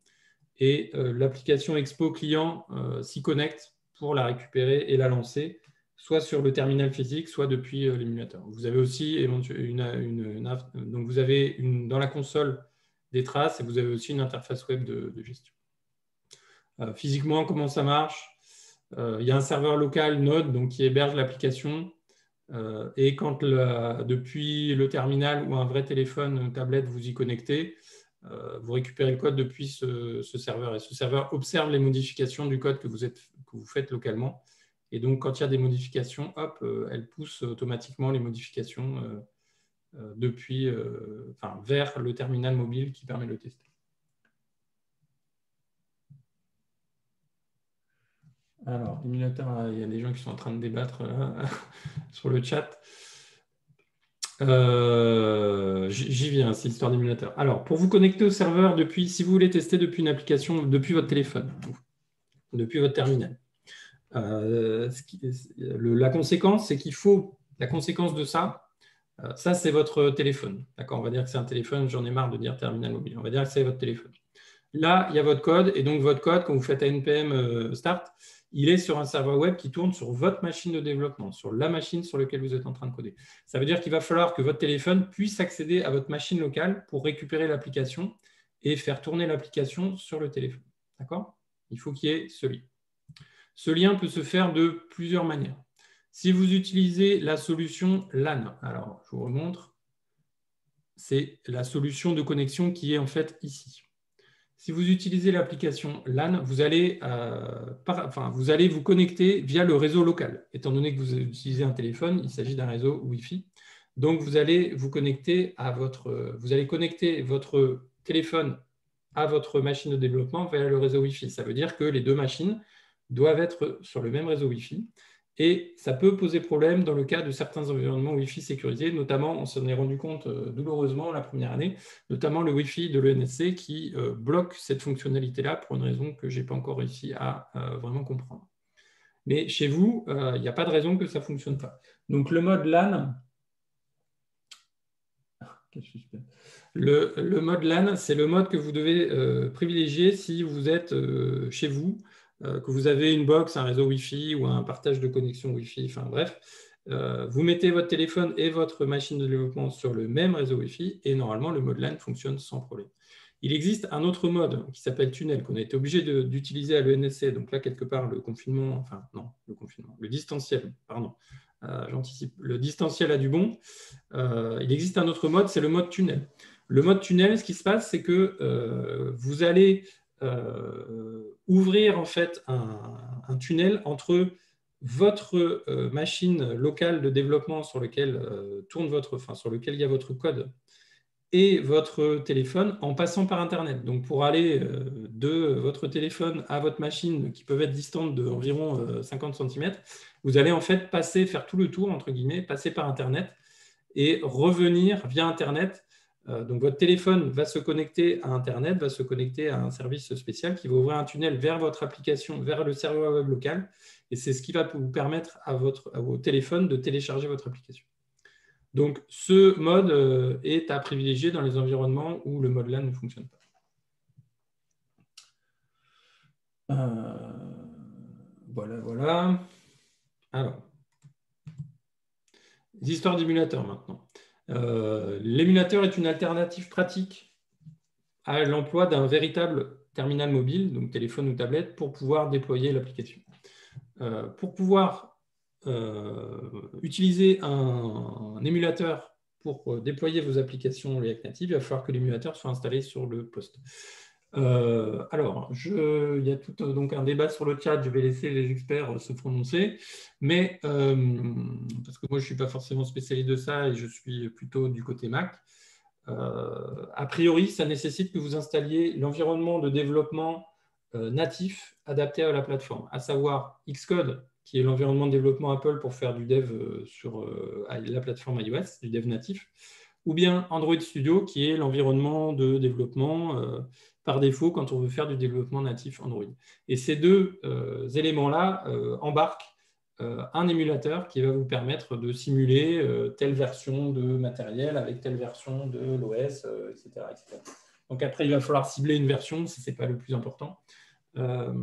et euh, l'application Expo client euh, s'y connecte pour la récupérer et la lancer soit sur le terminal physique, soit depuis euh, l'émulateur. Vous avez aussi une, donc vous avez dans la console des traces et vous avez aussi une interface web de, gestion. Euh, physiquement, comment ça marche? Euh, Il y a un serveur local Node donc, qui héberge l'application. Et quand depuis le terminal ou un vrai téléphone, tablette, vous y connectez, vous récupérez le code depuis ce, serveur. Et ce serveur observe les modifications du code que vous, faites localement et donc, quand il y a des modifications, hop, euh, elle pousse automatiquement les modifications euh, euh, depuis, vers le terminal mobile qui permet de le tester. Alors, émulateur, il y a des gens qui sont en train de débattre sur le chat. J'y viens, c'est l'histoire d'émulateur. Alors, pour vous connecter au serveur depuis, si vous voulez tester depuis une application, depuis votre téléphone, depuis votre terminal, euh, la conséquence, c'est qu'il faut, la conséquence de ça, euh, ça c'est votre téléphone. D'accord On va dire que c'est un téléphone, j'en ai marre de dire terminal mobile. On va dire que c'est votre téléphone. Là, il y a votre code, et donc votre code, quand vous faites npm euh, start, il est sur un serveur web qui tourne sur votre machine de développement, sur la machine sur laquelle vous êtes en train de coder. Ça veut dire qu'il va falloir que votre téléphone puisse accéder à votre machine locale pour récupérer l'application et faire tourner l'application sur le téléphone. D'accord? Il faut qu'il y ait celui. Ce lien peut se faire de plusieurs manières. Si vous utilisez la solution LAN, alors je vous remontre, c'est la solution de connexion qui est en fait ici. Si vous utilisez l'application LAN, vous allez, euh, vous allez vous connecter via le réseau local. Étant donné que vous utilisez un téléphone, il s'agit d'un réseau Wi-Fi. Donc, vous allez vous connecter à votre, vous allez connecter votre téléphone à votre machine de développement via le réseau Wi-Fi. Ça veut dire que les deux machines doivent être sur le même réseau Wi-Fi. Et ça peut poser problème dans le cas de certains environnements Wi-Fi sécurisés, notamment, on s'en est rendu compte euh, douloureusement la première année, notamment le Wi-Fi de l'ENSC qui euh, bloque cette fonctionnalité-là pour une raison que je n'ai pas encore réussi à euh, vraiment comprendre. Mais chez vous, il n'y a pas de raison que ça ne fonctionne pas. Donc le mode LAN, le, mode LAN, c'est le mode que vous devez privilégier si vous êtes chez vous que vous avez une box, un réseau Wi-Fi ou un partage de connexion Wi-Fi, enfin bref, euh, vous mettez votre téléphone et votre machine de développement sur le même réseau Wi-Fi et normalement le mode LAN fonctionne sans problème. Il existe un autre mode qui s'appelle tunnel qu'on a été obligé d'utiliser à l'ENSC. Donc là, quelque part, le confinement, enfin non, le confinement, le distanciel, pardon, euh, j'anticipe, le distanciel a du bon. il existe un autre mode, c'est le mode tunnel. Le mode tunnel, ce qui se passe, c'est que vous allez euh, ouvrir en fait un, tunnel entre votre euh, machine locale de développement sur lequel euh, tourne votre, il y a votre code et votre téléphone en passant par Internet. Donc pour aller de votre téléphone à votre machine qui peuvent être distantes d'environ 50 cm, vous allez en fait passer, faire tout le tour, entre guillemets, passer par Internet et revenir via Internet euh, donc votre téléphone va se connecter à Internet, va se connecter à un service spécial qui va ouvrir un tunnel vers votre application, vers le serveur web local. Et c'est ce qui va vous permettre à, votre, vos téléphones de télécharger votre application. Donc ce mode euh, est à privilégier dans les environnements où le mode LAN ne fonctionne pas. Euh, voilà, voilà. Alors, les histoires maintenant. Euh, l'émulateur est une alternative pratique à l'emploi d'un véritable terminal mobile, donc téléphone ou tablette, pour pouvoir déployer l'application. Euh, pour pouvoir euh, utiliser un, émulateur pour déployer vos applications React Native, il va falloir que l'émulateur soit installé sur le poste. Euh, alors, il y a tout donc un débat sur le chat, je vais laisser les experts se prononcer, mais euh, parce que moi je ne suis pas forcément spécialiste de ça et je suis plutôt du côté Mac. Euh, a priori, ça nécessite que vous installiez l'environnement de développement natif adapté à la plateforme, à savoir Xcode qui est l'environnement de développement Apple pour faire du dev euh, sur euh, la plateforme iOS, du dev natif, ou bien Android Studio, qui est l'environnement de développement euh, par défaut quand on veut faire du développement natif Android. Et ces deux éléments-là embarquent un émulateur qui va vous permettre de simuler telle version de matériel avec telle version de l'OS, etc., etc., Donc après, il va falloir cibler une version, si ce n'est pas le plus important. Euh,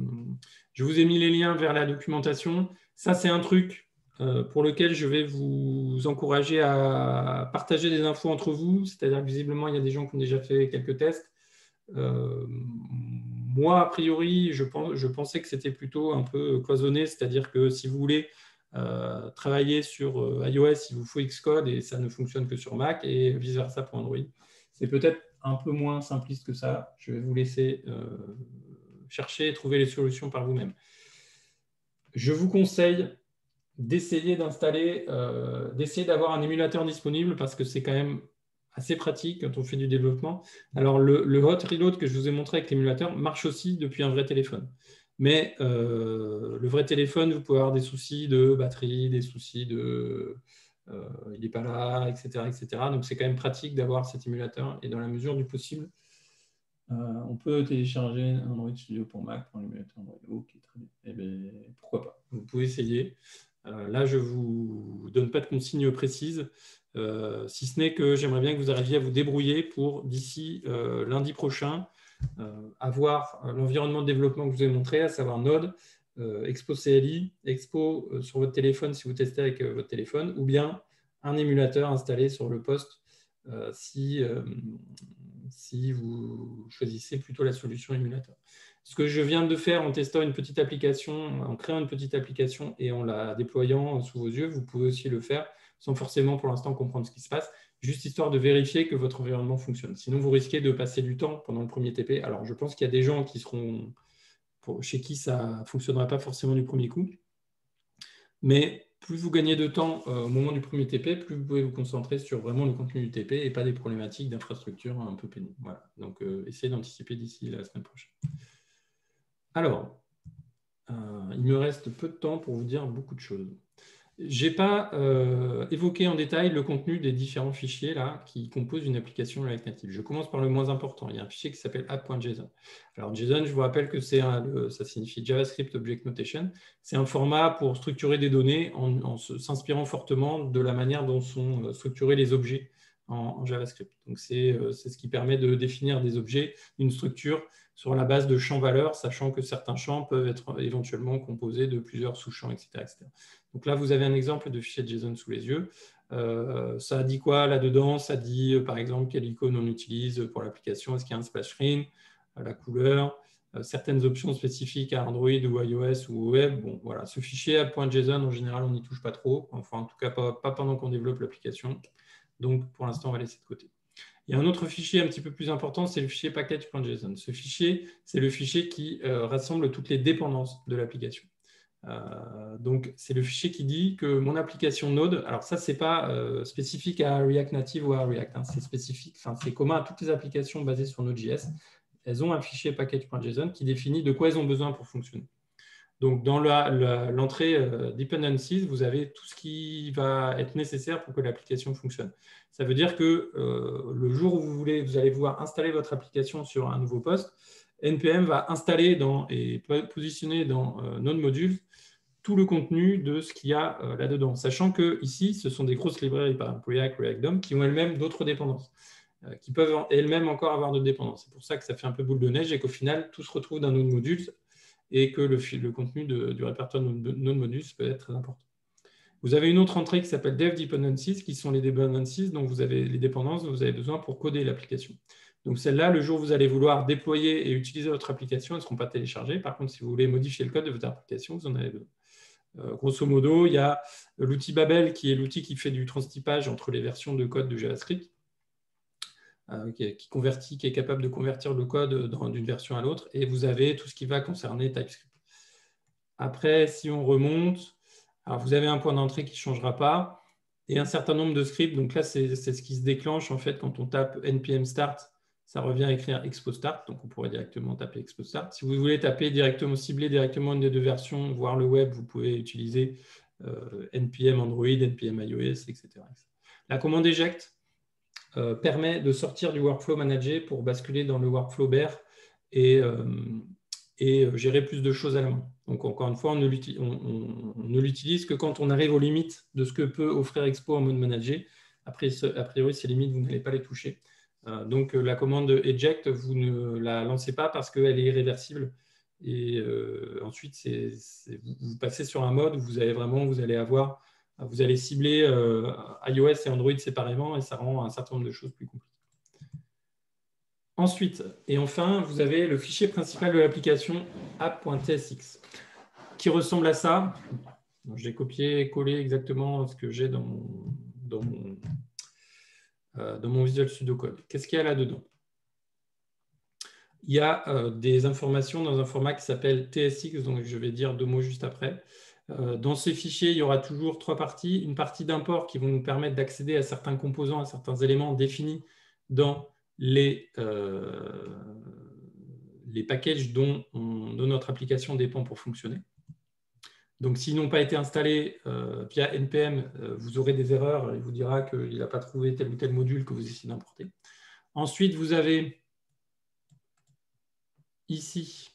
je vous ai mis les liens vers la documentation. Ça, c'est un truc euh, pour lequel je vais vous encourager à partager des infos entre vous. C'est-à-dire que visiblement, il y a des gens qui ont déjà fait quelques tests. Euh, moi, a priori, je, pensais que c'était plutôt un peu cloisonné, c'est-à-dire que si vous voulez travailler sur iOS, il vous faut Xcode et ça ne fonctionne que sur Mac et vice-versa pour Android. C'est peut-être un peu moins simpliste que ça. Je vais vous laisser chercher et trouver les solutions par vous-même. Je vous conseille d'essayer d'installer, euh, d'essayer d'avoir un émulateur disponible parce que c'est quand même assez pratique quand on fait du développement. Alors, le, hot reload que je vous ai montré avec l'émulateur marche aussi depuis un vrai téléphone. Mais euh, le vrai téléphone, vous pouvez avoir des soucis de batterie, des soucis de euh, il n'est pas là, etc. etc. Donc, c'est quand même pratique d'avoir cet émulateur et dans la mesure du possible, euh, on peut télécharger Android Studio pour Mac pour l'émulateur Android. Ok, très bien. Eh bien. Pourquoi pas? Vous pouvez essayer. Là, je ne vous donne pas de consignes précises, euh, si ce n'est que j'aimerais bien que vous arriviez à vous débrouiller pour, d'ici lundi prochain, avoir l'environnement de développement que je vous ai montré, à savoir Node, Expo CLI, Expo sur votre téléphone si vous testez avec votre téléphone, ou bien un émulateur installé sur le poste si si vous choisissez plutôt la solution émulateur. Ce que je viens de faire en testant une petite application, en créant une petite application et en la déployant sous vos yeux, vous pouvez aussi le faire sans forcément pour l'instant comprendre ce qui se passe, juste histoire de vérifier que votre environnement fonctionne. Sinon, vous risquez de passer du temps pendant le premier TP. Alors, je pense qu'il y a des gens qui seront, chez qui ça ne fonctionnera pas forcément du premier coup. Mais plus vous gagnez de temps euh, au moment du premier TP, plus vous pouvez vous concentrer sur vraiment le contenu du TP et pas des problématiques d'infrastructure un peu pénibles. Voilà. Donc, euh, essayez d'anticiper d'ici la semaine prochaine. Alors, euh, il me reste peu de temps pour vous dire beaucoup de choses. Je n'ai pas euh, évoqué en détail le contenu des différents fichiers là, qui composent une application React. Je commence par le moins important. Il y a un fichier qui s'appelle app.json. Alors, JSON, je vous rappelle que ça signifie JavaScript Object Notation. C'est un format pour structurer des données en, s'inspirant fortement de la manière dont sont euh, structurés les objets en, JavaScript. Euh, c'est ce qui permet de définir des objets, une structure sur la base de champs valeurs, sachant que certains champs peuvent être éventuellement composés de plusieurs sous-champs, etc., etc. Donc là, vous avez un exemple de fichier JSON sous les yeux. Euh, ça dit quoi là-dedans? Ça dit, euh, par exemple, quelle icône on utilise pour l'application. Est-ce qu'il y a un splash screen? Euh, La couleur Certaines options spécifiques à Android ou iOS ou web. Bon, voilà. Ce fichier .json, en général, on n'y touche pas trop. Enfin, en tout cas, pas, pendant qu'on développe l'application. Donc, pour l'instant, on va laisser de côté. Il y a un autre fichier un petit peu plus important, c'est le fichier package.json. Ce fichier, c'est le fichier qui rassemble toutes les dépendances de l'application. Euh, donc, c'est le fichier qui dit que mon application Node, alors ça, ce n'est pas euh, spécifique à React Native ou à React, hein, c'est spécifique, c'est commun à toutes les applications basées sur Node.js. Elles ont un fichier package.json qui définit de quoi elles ont besoin pour fonctionner. Donc, dans l'entrée euh, dependencies, vous avez tout ce qui va être nécessaire pour que l'application fonctionne. Ça veut dire que le jour où vous, voulez, vous allez pouvoir installer votre application sur un nouveau poste, NPM va installer et positionner dans euh, Node Modules tout le contenu de ce qu'il y a euh, là-dedans, sachant que ici, ce sont des grosses librairies, par exemple React, React DOM, qui ont elles-mêmes d'autres dépendances, euh, qui peuvent elles-mêmes encore avoir de dépendances. C'est pour ça que ça fait un peu boule de neige et qu'au final, tout se retrouve dans Node Modules et que le, le contenu du répertoire de Node Modules peut être très important. Vous avez une autre entrée qui s'appelle Dev Dependencies, qui sont les dependencies dont vous avez les dépendances dont vous avez besoin pour coder l'application. Donc celles-là, le jour où vous allez vouloir déployer et utiliser votre application, elles ne seront pas téléchargées. Par contre, si vous voulez modifier le code de votre application, vous en avez besoin. Euh, grosso modo, il y a l'outil Babel qui est l'outil qui fait du transtypage entre les versions de code de JavaScript, euh, qui, convertit, qui est capable de convertir le code d'une version à l'autre. Et vous avez tout ce qui va concerner TypeScript. Après, si on remonte, vous avez un point d'entrée qui ne changera pas et un certain nombre de scripts. Donc là, c'est ce qui se déclenche en fait quand on tape npm start ça revient à écrire Expo Start, donc on pourrait directement taper Expo Start. Si vous voulez taper directement, cibler directement une des deux versions, voir le web, vous pouvez utiliser euh, NPM Android, NPM iOS, etc. La commande eject euh, permet de sortir du workflow manager pour basculer dans le workflow bear et, euh, gérer plus de choses à la main. Donc encore une fois, on ne l'utilise que quand on arrive aux limites de ce que peut offrir Expo en mode manager. Après, a priori, ces limites, vous n'allez pas les toucher. Euh, donc euh, la commande eject, vous ne la lancez pas parce qu'elle est irréversible. Et euh, ensuite, vous, passez sur un mode où vous allez vraiment, vous allez avoir, vous allez cibler iOS et Android séparément et ça rend un certain nombre de choses plus compliquées. Ensuite, et enfin, vous avez le fichier principal de l'application app.tsx qui ressemble à ça. J'ai copié, collé exactement ce que j'ai dans dans mon, euh, dans mon Visual Studio Code. Qu'est-ce qu'il y a là-dedans? Il y a euh, des informations dans un format qui s'appelle TSX, donc je vais dire deux mots juste après. Euh, dans ces fichiers, il y aura toujours trois parties. Une partie d'import qui vont nous permettre d'accéder à certains composants, à certains éléments définis dans les, les packages dont, notre application dépend pour fonctionner. Donc, s'ils n'ont pas été installés euh, via NPM, euh, vous aurez des erreurs. Il vous dira qu'il n'a pas trouvé tel ou tel module que vous essayez d'importer. Ensuite, vous avez ici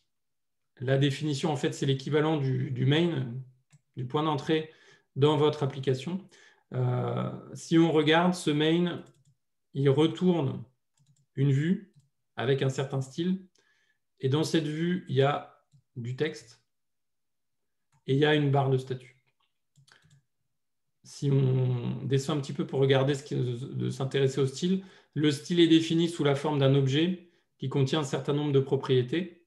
la définition. En fait, c'est l'équivalent du, main, du point d'entrée dans votre application. Euh, si on regarde ce main, il retourne une vue avec un certain style. Et dans cette vue, il y a du texte et il y a une barre de statut. Si on descend un petit peu pour regarder ce qui de s'intéresser au style, le style est défini sous la forme d'un objet qui contient un certain nombre de propriétés.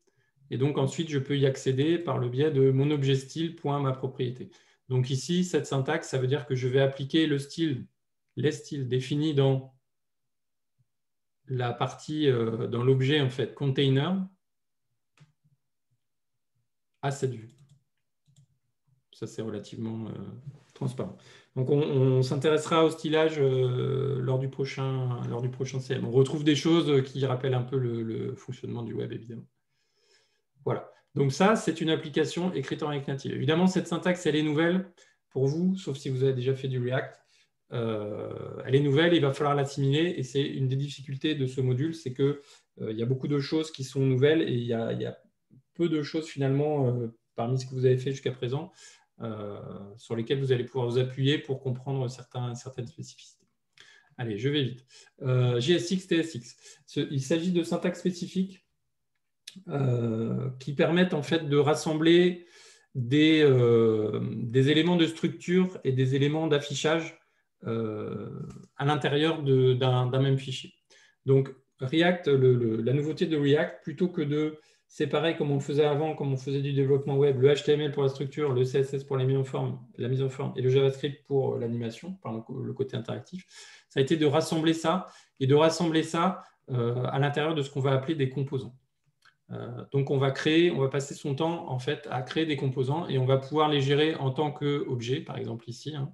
Et donc ensuite, je peux y accéder par le biais de mon objet style propriété. Donc ici, cette syntaxe, ça veut dire que je vais appliquer le style, les styles définis dans la partie, euh, dans l'objet en fait container à cette vue. Ça, c'est relativement euh, transparent. Donc, on, s'intéressera au stylage euh, lors, du prochain, lors du prochain CM. On retrouve des choses qui rappellent un peu le, fonctionnement du web, évidemment. Voilà. Donc, ça, c'est une application écrite en React Native. Évidemment, cette syntaxe, elle est nouvelle pour vous, sauf si vous avez déjà fait du React. Euh, elle est nouvelle, il va falloir l'assimiler. Et c'est une des difficultés de ce module, c'est qu'il il y a beaucoup de choses qui sont nouvelles et il y a, peu de choses finalement parmi ce que vous avez fait jusqu'à présent sur lesquels vous allez pouvoir vous appuyer pour comprendre certaines spécificités. Allez, je vais vite. Euh, GSX, TSX. Il s'agit de syntaxes spécifiques euh, qui permettent en fait de rassembler des, des, éléments de structure et des éléments d'affichage à l'intérieur d'un même fichier. Donc, React, la nouveauté de React, plutôt que de c'est pareil comme on faisait avant, comme on faisait du développement web, le HTML pour la structure, le CSS pour la mise en forme, la mise en forme et le JavaScript pour l'animation, par le côté interactif. Ça a été de rassembler ça et de rassembler ça euh, à l'intérieur de ce qu'on va appeler des composants. Euh, donc on va créer, on va passer son temps en fait à créer des composants et on va pouvoir les gérer en tant qu'objet, par exemple ici. Hein.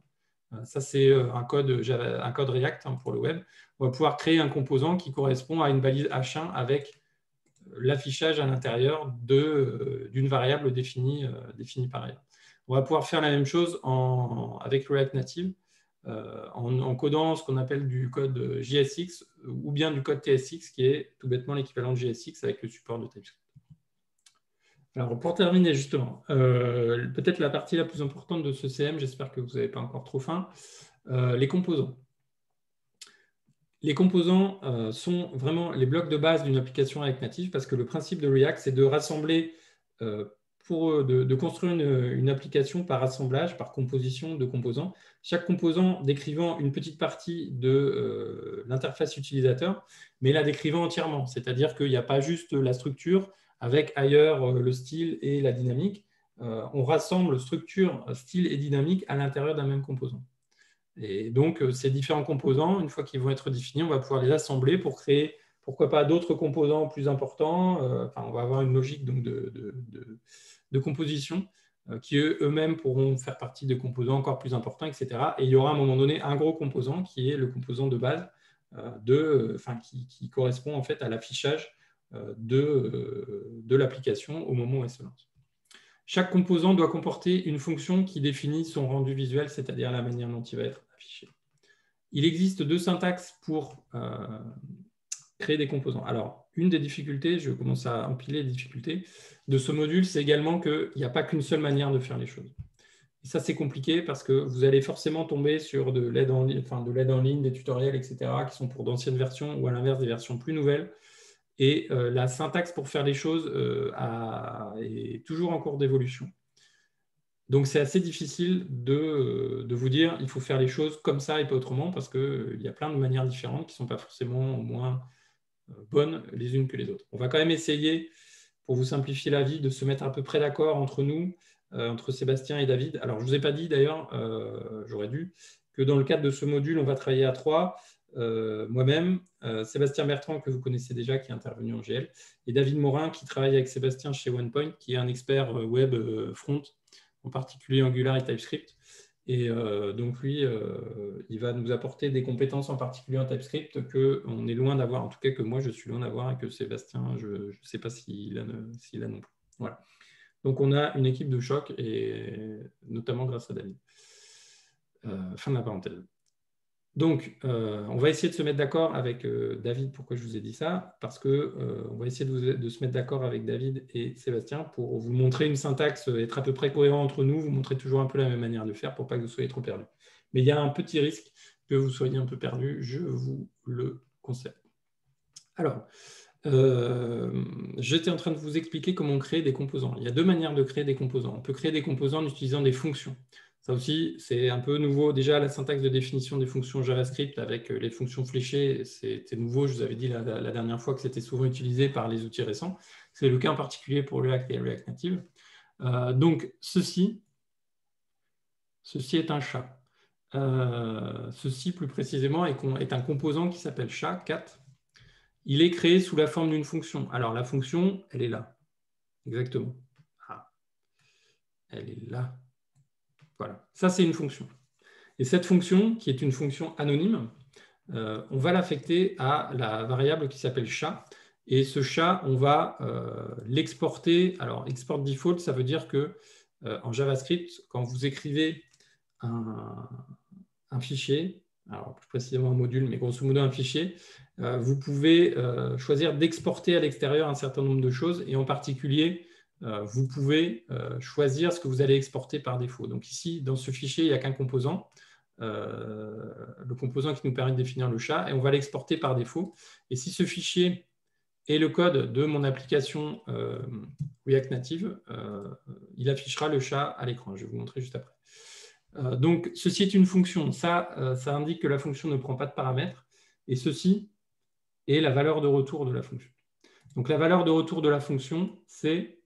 Euh, ça c'est un code, un React hein, pour le web. On va pouvoir créer un composant qui correspond à une balise H1 avec l'affichage à l'intérieur euh, d'une variable définie, euh, définie par ailleurs. On va pouvoir faire la même chose avec React Native euh, en, codant ce qu'on appelle du code JSX ou bien du code TSX qui est tout bêtement l'équivalent de JSX avec le support de TypeScript. Alors, pour terminer, justement, peut-être la partie la plus importante de ce CM, j'espère que vous n'avez pas encore trop faim, les composants. Les composants euh, sont vraiment les blocs de base d'une application React Native parce que le principe de React, c'est de rassembler, euh, de, construire une, application par assemblage, par composition de composants. Chaque composant décrivant une petite partie de euh, l'interface utilisateur, mais la décrivant entièrement. C'est-à-dire qu'il n'y a pas juste la structure avec ailleurs le style et la dynamique. on rassemble structure, style et dynamique à l'intérieur d'un même composant. Et donc, euh, ces différents composants, une fois qu'ils vont être définis, on va pouvoir les assembler pour créer, pourquoi pas, d'autres composants plus importants. Euh, on va avoir une logique de, composition euh, qui eux-mêmes pourront faire partie de composants encore plus importants, etc. Et il y aura à un moment donné un gros composant qui est le composant de base qui, correspond en fait à l'affichage de, de l'application au moment où elle se lance. Chaque composant doit comporter une fonction qui définit son rendu visuel, c'est-à-dire la manière dont il va être affiché. Il existe deux syntaxes pour créer des composants. Alors, une des difficultés, je commence à empiler les difficultés de ce module, c'est également qu'il n'y a pas qu'une seule manière de faire les choses. Et ça, c'est compliqué parce que vous allez forcément tomber sur de l'aide en, ligne, des tutoriels, etc., qui sont pour d'anciennes versions ou à l'inverse des versions plus nouvelles. Et euh, la syntaxe pour faire les choses euh, est toujours en cours d'évolution. Donc, c'est assez difficile de, euh, de, vous dire il faut faire les choses comme ça et pas autrement parce qu'il y a plein de manières différentes qui ne sont pas forcément moins bonnes les unes que les autres. On va quand même essayer, pour vous simplifier la vie, de se mettre à peu près d'accord entre nous entre Sébastien et David. Alors, je ne vous ai pas dit d'ailleurs, j'aurais dû, que dans le cadre de ce module, on va travailler à trois. Euh, moi-même, Sébastien Bertrand, que vous connaissez déjà, qui est intervenu en GL, et David Morin, qui travaille avec Sébastien chez OnePoint, qui est un expert web front, en particulier Angular et TypeScript. Et donc lui, il va nous apporter des compétences en particulier en TypeScript qu'on est loin d'avoir, en tout cas que moi je suis loin d'avoir et que Sébastien, je ne sais pas s'il a, a, non plus. Voilà. Donc on a une équipe de choc, et notamment grâce à David. Euh, fin de la parenthèse. Donc, euh, on va essayer de se mettre d'accord avec euh, David. Pourquoi je vous ai dit ça? Parce que on va essayer de, se mettre d'accord avec David et Sébastien pour vous montrer une syntaxe, être à peu près cohérent entre nous, vous montrer toujours un peu la même manière de faire pour pas que vous soyez trop perdu. Mais il y a un petit risque que vous soyez un peu perdu, je vous le conseille. Alors, euh, j'étais en train de vous expliquer comment créer des composants. Il y a deux manières de créer des composants. On peut créer des composants en utilisant des fonctions. Ça aussi, c'est un peu nouveau. Déjà, la syntaxe de définition des fonctions JavaScript avec euh, les fonctions fléchées, c'était nouveau. Je vous avais dit la, dernière fois que c'était souvent utilisé par les outils récents. C'est le cas en particulier pour React et React Native. Euh, donc, ceci, ceci est un chat. ceci, plus précisément, est, est un composant qui s'appelle chat, cat, il est créé sous la forme d'une fonction. Alors la fonction, elle est là. Exactement. Ah. Elle est là. Voilà. Ça, c'est une fonction. Et cette fonction, qui est une fonction anonyme, euh, on va l'affecter à la variable qui s'appelle chat. Et ce chat, on va euh, l'exporter. Alors, export default, ça veut dire que euh, en JavaScript, quand vous écrivez un fichier, alors plus précisément un module, mais grosso modo un fichier, vous pouvez choisir d'exporter à l'extérieur un certain nombre de choses et en particulier, vous pouvez choisir ce que vous allez exporter par défaut. Donc ici, dans ce fichier, il n'y a qu'un composant, le composant qui nous permet de définir le chat, et on va l'exporter par défaut. Et si ce fichier est le code de mon application React Native, il affichera le chat à l'écran. Je vais vous montrer juste après. donc, ceci est une fonction. Ça, ça indique que la fonction ne prend pas de paramètres. Et ceci, et la valeur de retour de la fonction. Donc la valeur de retour de la fonction, c'est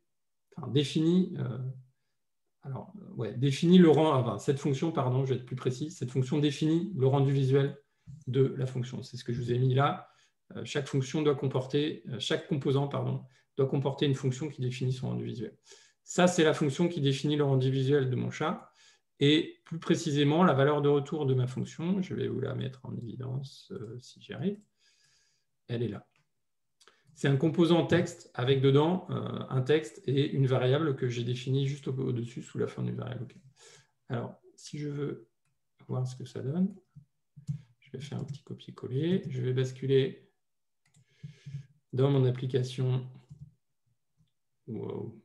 définit, euh, définit le enfin, cette fonction, pardon, je vais être plus précis, cette fonction définit le rendu visuel de la fonction. C'est ce que je vous ai mis là. Euh, chaque fonction doit comporter, euh, chaque composant pardon, doit comporter une fonction qui définit son rendu visuel. Ça, c'est la fonction qui définit le rendu visuel de mon chat. Et plus précisément, la valeur de retour de ma fonction, je vais vous la mettre en évidence si j'y arrive elle est là. C'est un composant texte avec dedans euh, un texte et une variable que j'ai définie juste au-dessus sous la forme d'une variable. Alors, si je veux voir ce que ça donne, je vais faire un petit copier-coller. Je vais basculer dans mon application. Wow.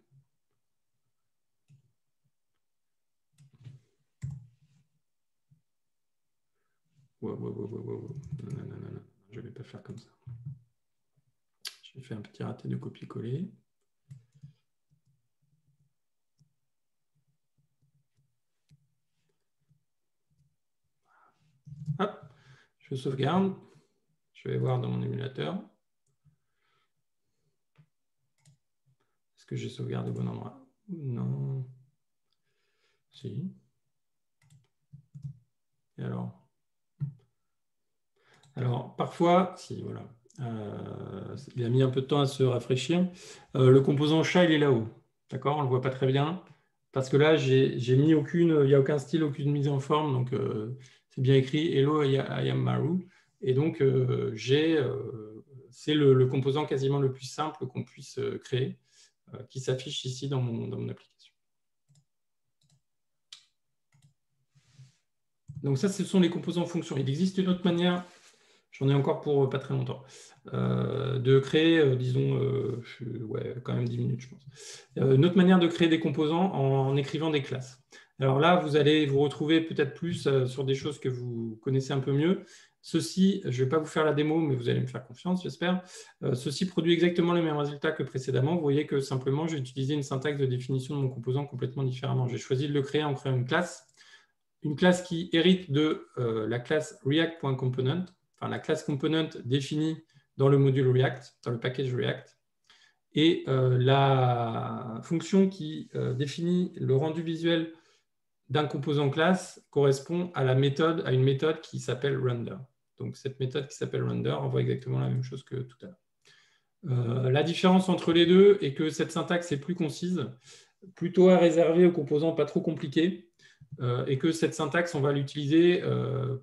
Wow, wow, wow, wow, Non, non, non, non. Je ne vais pas faire comme ça. Un petit raté de copier-coller. Hop, je sauvegarde. Je vais voir dans mon émulateur. Est-ce que j'ai sauvegardé au bon endroit? Non. Si. Et alors? Alors, parfois, si, voilà. Euh, il a mis un peu de temps à se rafraîchir. Euh, le composant chat, il est là-haut. D'accord On ne le voit pas très bien. Parce que là, j'ai mis il n'y a aucun style, aucune mise en forme. Donc, euh, c'est bien écrit Hello, I am Maru. Et donc, c'est le, composant quasiment le plus simple qu'on puisse créer, qui s'affiche ici dans mon application. Donc ça, ce sont les composants fonctions. Il existe une autre manière, j'en ai encore pour pas très longtemps, euh, de créer, euh, disons, euh, ouais, quand même 10 minutes, je pense. une autre manière de créer des composants en, écrivant des classes. Alors là, vous allez vous retrouver peut-être plus sur des choses que vous connaissez un peu mieux. Ceci, je ne vais pas vous faire la démo, mais vous allez me faire confiance, j'espère. ceci produit exactement les mêmes résultats que précédemment. Vous voyez que simplement, j'ai utilisé une syntaxe de définition de mon composant complètement différemment. J'ai choisi de le créer en créant une classe une classe qui hérite de euh, la classe React.component, la classe component définie dans le module React, dans le package React, et euh, la fonction qui euh, définit le rendu visuel d'un composant classe correspond à la méthode, à une méthode qui s'appelle render. Donc cette méthode qui s'appelle render envoie exactement la même chose que tout à l'heure. la différence entre les deux est que cette syntaxe est plus concise, plutôt à réserver aux composants pas trop compliqués, euh, et que cette syntaxe, on va l'utiliser euh,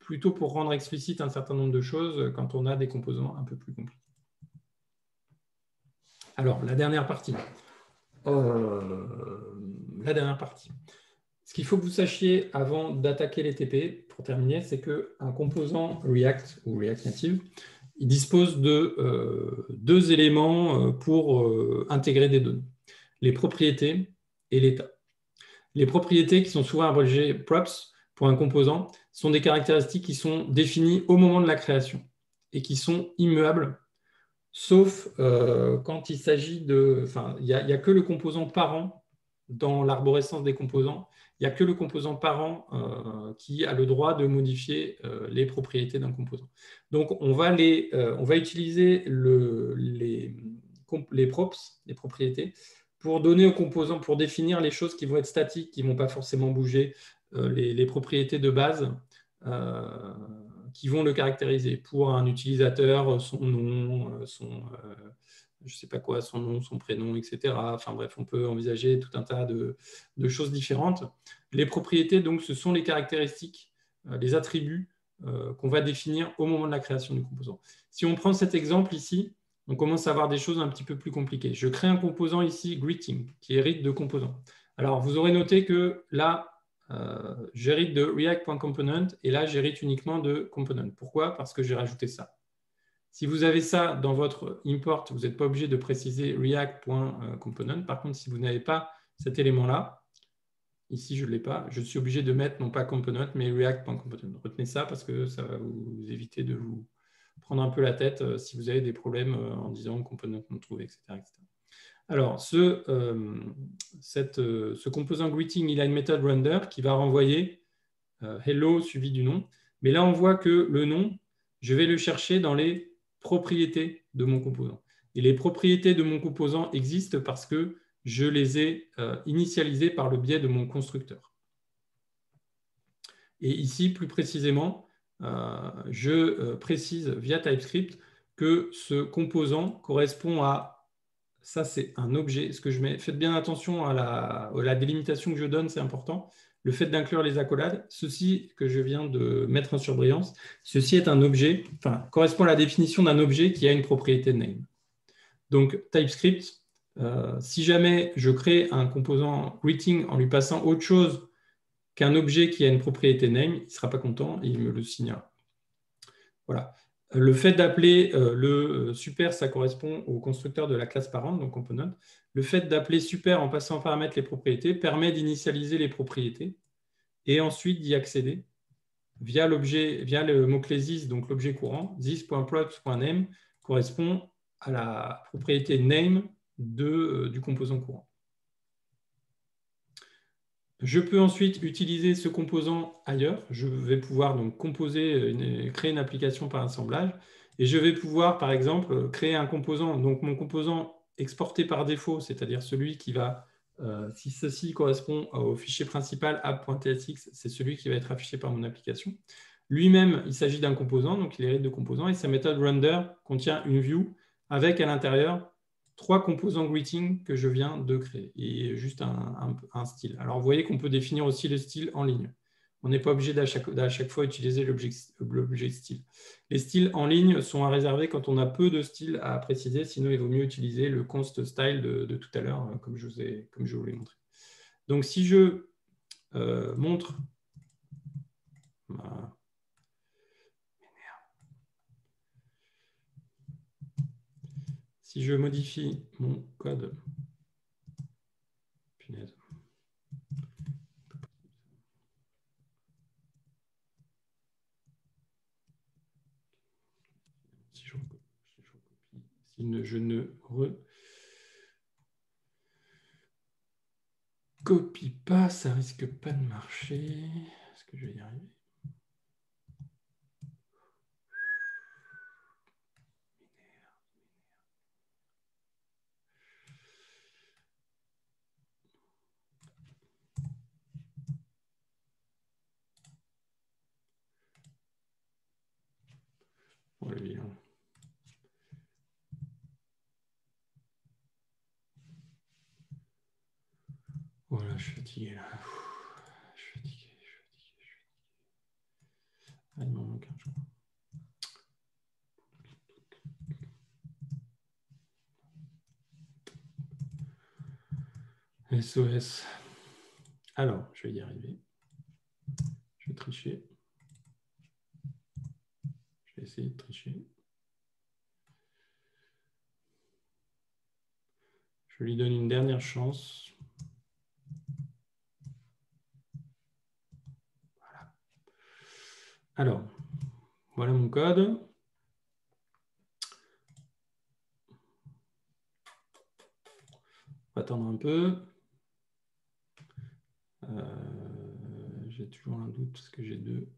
plutôt pour rendre explicite un certain nombre de choses quand on a des composants un peu plus compliqués. Alors, la dernière partie. Euh, la dernière partie. Ce qu'il faut que vous sachiez avant d'attaquer les TP, pour terminer, c'est qu'un composant React ou React Native, il dispose de deux éléments pour intégrer des données, les propriétés et l'état. Les propriétés qui sont souvent abrégées props pour un composant sont des caractéristiques qui sont définies au moment de la création et qui sont immuables, sauf euh, quand il s'agit de... Enfin, il n'y a, que le composant parent dans l'arborescence des composants, il n'y a que le composant parent euh, qui a le droit de modifier euh, les propriétés d'un composant. Donc, on va, utiliser les, les props, les propriétés, pour donner aux composants, pour définir les choses qui vont être statiques, qui ne vont pas forcément bouger, euh, les, propriétés de base euh, qui vont le caractériser. Pour un utilisateur, son nom, euh, son, sais pas quoi, son nom, son prénom, etc. Enfin bref, on peut envisager tout un tas de, choses différentes. Les propriétés, donc, ce sont les caractéristiques, les attributs qu'on va définir au moment de la création du composant. Si on prend cet exemple ici, on commence à avoir des choses un petit peu plus compliquées. Je crée un composant ici, greeting, qui hérite de composants. Alors, vous aurez noté que là, j'hérite de react.component et là, j'hérite uniquement de component. Pourquoi? Parce que j'ai rajouté ça. Si vous avez ça dans votre import, vous n'êtes pas obligé de préciser react.component. Par contre, si vous n'avez pas cet élément-là, ici je ne l'ai pas, je suis obligé de mettre non pas component, mais react.component. Retenez ça parce que ça va vous éviter de vous prendre un peu la tête euh, si vous avez des problèmes euh, en disant component non trouvé, etc., Alors, ce, euh, ce composant greeting, il a une méthode render qui va renvoyer hello suivi du nom. Mais là, on voit que le nom, je vais le chercher dans les propriétés de mon composant. Et les propriétés de mon composant existent parce que je les ai initialisées par le biais de mon constructeur. Et ici, plus précisément, euh, je euh, précise via TypeScript que ce composant correspond à ça, c'est un objet. Ce que je mets, faites bien attention à la, délimitation que je donne, c'est important. Le fait d'inclure les accolades, ceci que je viens de mettre en surbrillance, ceci est un objet, enfin, correspond à la définition d'un objet qui a une propriété name. Donc, TypeScript, euh, si jamais je crée un composant greeting en lui passant autre chose qu'un objet qui a une propriété name, il ne sera pas content et il me le signera. Voilà. Le fait d'appeler euh, le super, ça correspond au constructeur de la classe parente, donc component. Le fait d'appeler super en passant en paramètre les propriétés permet d'initialiser les propriétés et ensuite d'y accéder via le mot-clé this, donc l'objet courant, this.props.name correspond à la propriété name de, euh, du composant courant. Je peux ensuite utiliser ce composant ailleurs. Je vais pouvoir donc composer, créer une application par assemblage. Et je vais pouvoir, par exemple, créer un composant. Donc, mon composant exporté par défaut, c'est-à-dire celui qui va, euh, si ceci correspond au fichier principal app.tsx, c'est celui qui va être affiché par mon application. Lui-même, il s'agit d'un composant, donc il hérite de composants, et sa méthode render contient une view avec à l'intérieur trois composants greeting que je viens de créer et juste un, style. Alors, vous voyez qu'on peut définir aussi le style en ligne. On n'est pas obligé d'à chaque, fois utiliser l'objet style. Les styles en ligne sont à réserver quand on a peu de styles à préciser, sinon il vaut mieux utiliser le const style de, tout à l'heure, comme, je vous comme je vous l'ai montré. Donc si je euh, montre Si je modifie mon code, Si je recopie, si je ne recopie pas, ça risque pas de marcher. Est-ce que je vais y arriver? Voilà, je suis fatigué là. Je suis fatigué, je suis fatigué, je suis fatigué. Ah, il m'en manque un, je crois. SOS. Alors, je vais y arriver. Je vais tricher. Essayer de tricher. Je lui donne une dernière chance. Voilà. Alors, voilà mon code. Attendre un peu. Euh, j'ai toujours un doute parce que j'ai deux.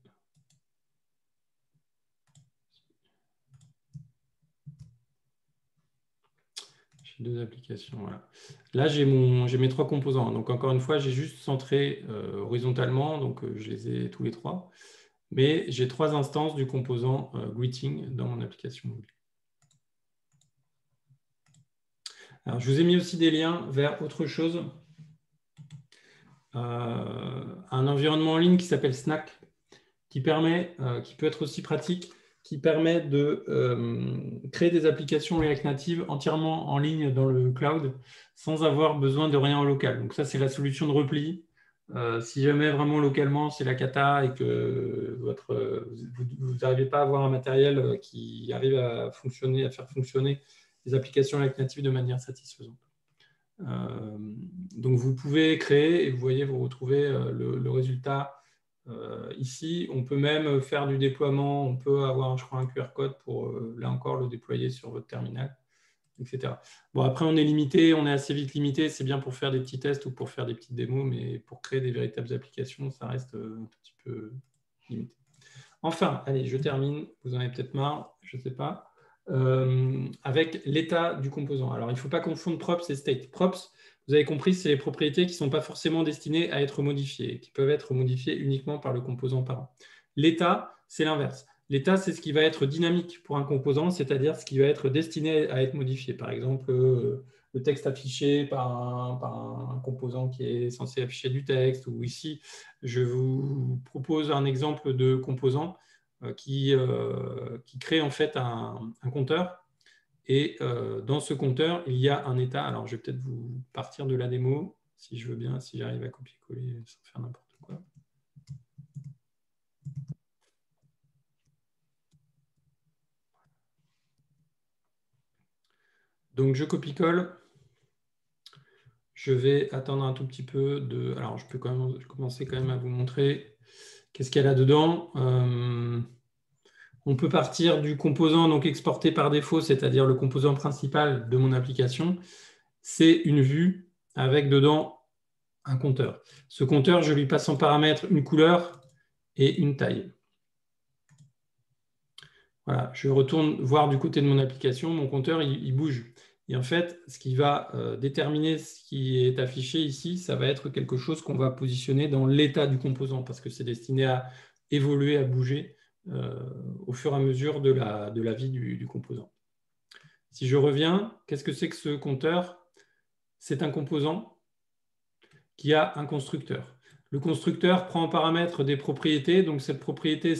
Deux applications. Là, j'ai mes trois composants. Donc, encore une fois, j'ai juste centré euh, horizontalement. Donc, euh, je les ai tous les trois. Mais j'ai trois instances du composant euh, greeting dans mon application mobile. Alors, je vous ai mis aussi des liens vers autre chose. un environnement en ligne qui s'appelle Snack, qui permet, qui peut être aussi pratique qui permet de euh, créer des applications React Native entièrement en ligne dans le cloud sans avoir besoin de rien en local. Donc ça, c'est la solution de repli. Euh, si jamais vraiment localement c'est la cata et que votre, vous n'arrivez pas à avoir un matériel qui arrive à fonctionner, à faire fonctionner les applications React Native de manière satisfaisante. Euh, donc vous pouvez créer et vous voyez, vous retrouvez le résultat euh, ici, on peut même faire du déploiement, on peut avoir, je crois, un QR code pour, euh, là encore, le déployer sur votre terminal, etc. Bon, après, on est limité, on est assez vite limité, c'est bien pour faire des petits tests ou pour faire des petites démos, mais pour créer des véritables applications, ça reste euh, un petit peu limité. Enfin, allez, je termine, vous en avez peut-être marre, je ne sais pas, avec l'état du composant. Alors, il ne faut pas confondre props et state. Props, vous avez compris, c'est les propriétés qui ne sont pas forcément destinées à être modifiées, qui peuvent être modifiées uniquement par le composant parent. L'état, c'est l'inverse. L'état, c'est ce qui va être dynamique pour un composant, c'est-à-dire ce qui va être destiné à être modifié. Par exemple, euh, le texte affiché par un, composant qui est censé afficher du texte, ou ici, je vous propose un exemple de composant euh, euh, qui crée en fait un compteur et euh, dans ce compteur, il y a un état. Alors, je vais peut-être vous partir de la démo, si je veux bien, si j'arrive à copier-coller sans faire n'importe quoi. Donc, je copie-colle. Je vais attendre un tout petit peu de... Alors, je peux quand même commencer quand même à vous montrer qu'est-ce qu'il y a là-dedans. Euh, on peut partir du composant donc exporté par défaut, c'est-à-dire le composant principal de mon application. C'est une vue avec dedans un compteur. Ce compteur, je lui passe en paramètre une couleur et une taille. Voilà, je retourne voir du côté de mon application, mon compteur, il, bouge. Et en fait, ce qui va euh, déterminer ce qui est affiché ici, ça va être quelque chose qu'on va positionner dans l'état du composant, parce que c'est destiné à évoluer, à bouger au fur et à mesure de la, vie du, composant. Si je reviens, qu'est-ce que c'est que ce compteur? C'est un composant qui a un constructeur. Le constructeur prend en paramètre des propriétés. Donc, cette propriété,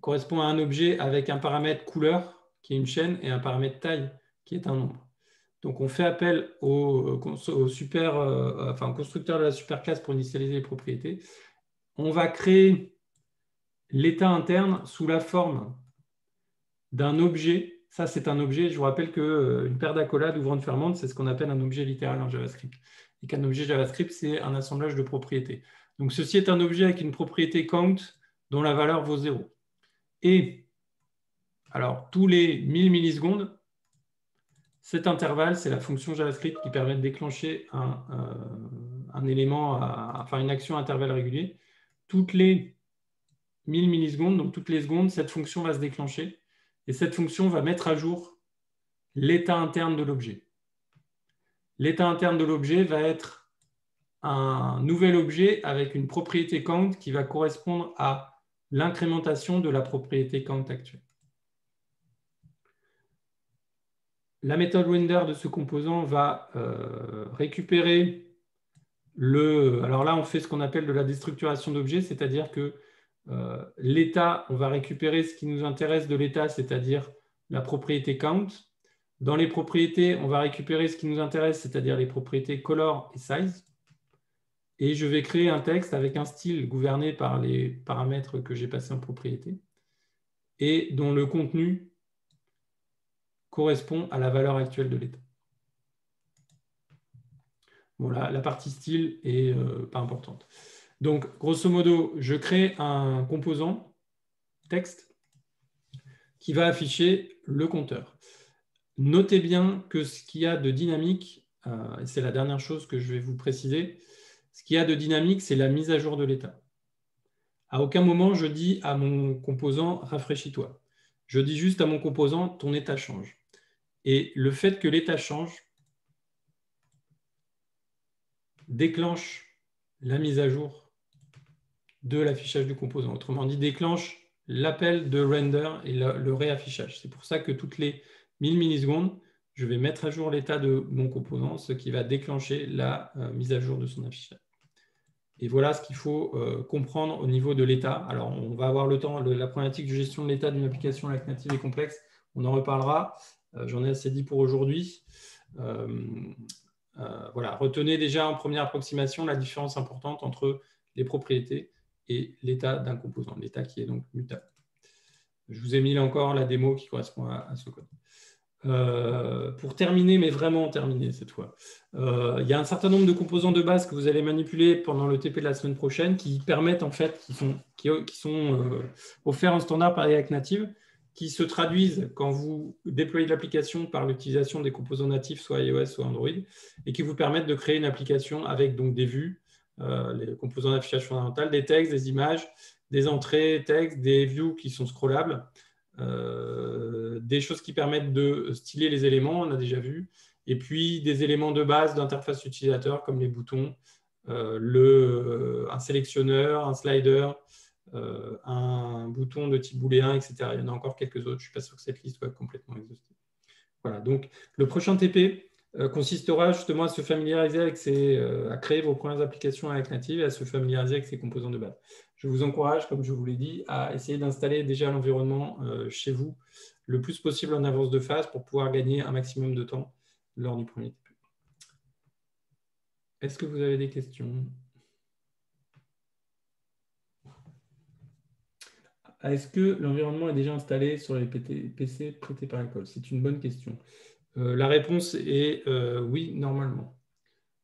correspond à un objet avec un paramètre couleur, qui est une chaîne, et un paramètre taille, qui est un nombre. Donc, on fait appel au, super, euh, constructeur de la superclasse pour initialiser les propriétés. On va créer l'état interne sous la forme d'un objet. Ça, c'est un objet. Je vous rappelle qu'une euh, paire d'accolades ouvrant fermante, c'est ce qu'on appelle un objet littéral en JavaScript. Et qu'un objet JavaScript, c'est un assemblage de propriétés. Donc, ceci est un objet avec une propriété count dont la valeur vaut 0. Et alors, tous les 1000 millisecondes, cet intervalle, c'est la fonction JavaScript qui permet de déclencher un, euh, élément, enfin une action à intervalle régulier. Toutes les 1000 millisecondes, donc toutes les secondes, cette fonction va se déclencher et cette fonction va mettre à jour l'état interne de l'objet. L'état interne de l'objet va être un nouvel objet avec une propriété count qui va correspondre à l'incrémentation de la propriété count actuelle. La méthode render de ce composant va euh, récupérer le... Alors là, on fait ce qu'on appelle de la déstructuration d'objets, c'est-à-dire que l'état, on va récupérer ce qui nous intéresse de l'état, c'est-à-dire la propriété count. Dans les propriétés, on va récupérer ce qui nous intéresse, c'est-à-dire les propriétés color et size. Et je vais créer un texte avec un style gouverné par les paramètres que j'ai passés en propriété et dont le contenu correspond à la valeur actuelle de l'état. Voilà, la partie style est euh, pas importante. Donc, grosso modo, je crée un composant texte qui va afficher le compteur. Notez bien que ce qu'il y a de dynamique, euh, c'est la dernière chose que je vais vous préciser, ce qu'il y a de dynamique, c'est la mise à jour de l'état. À aucun moment, je dis à mon composant rafraîchis-toi. Je dis juste à mon composant ton état change. Et le fait que l'état change déclenche la mise à jour de l'affichage du composant. Autrement dit, déclenche l'appel de render et le, réaffichage. C'est pour ça que toutes les 1000 millisecondes, je vais mettre à jour l'état de mon composant, ce qui va déclencher la euh, mise à jour de son affichage. Et voilà ce qu'il faut euh, comprendre au niveau de l'état. Alors, on va avoir le temps, la problématique de gestion de l'état d'une application React Native est complexe. On en reparlera. Euh, j'en ai assez dit pour aujourd'hui. voilà, retenez déjà en première approximation la différence importante entre les propriétés et l'état d'un composant, l'état qui est donc mutable. Je vous ai mis là encore la démo qui correspond à, ce code. Euh, pour terminer, mais vraiment terminer cette fois, euh, il y a un certain nombre de composants de base que vous allez manipuler pendant le TP de la semaine prochaine qui permettent en fait, qui sont, euh, offerts en standard par React Native, qui se traduisent quand vous déployez l'application par l'utilisation des composants natifs, soit iOS, soit Android, et qui vous permettent de créer une application avec donc des vues, les composants d'affichage fondamental, des textes, des images, des entrées textes, des views qui sont scrollables, euh, des choses qui permettent de styler les éléments, on a déjà vu, et puis des éléments de base d'interface utilisateur comme les boutons, euh, le, un sélectionneur, un slider, un bouton de type booléen, etc. Il y en a encore quelques autres, je ne suis pas sûr que cette liste soit complètement exhaustive. Voilà, donc le prochain TP, euh, consistera justement à se familiariser avec ces, euh, à créer vos premières applications avec Native et à se familiariser avec ces composants de base. Je vous encourage, comme je vous l'ai dit, à essayer d'installer déjà l'environnement euh, chez vous le plus possible en avance de phase pour pouvoir gagner un maximum de temps lors du premier TP. Est-ce que vous avez des questions? Est-ce que l'environnement est déjà installé sur les PC prêtés par l'école? C'est une bonne question. Euh, la réponse est euh, oui, normalement.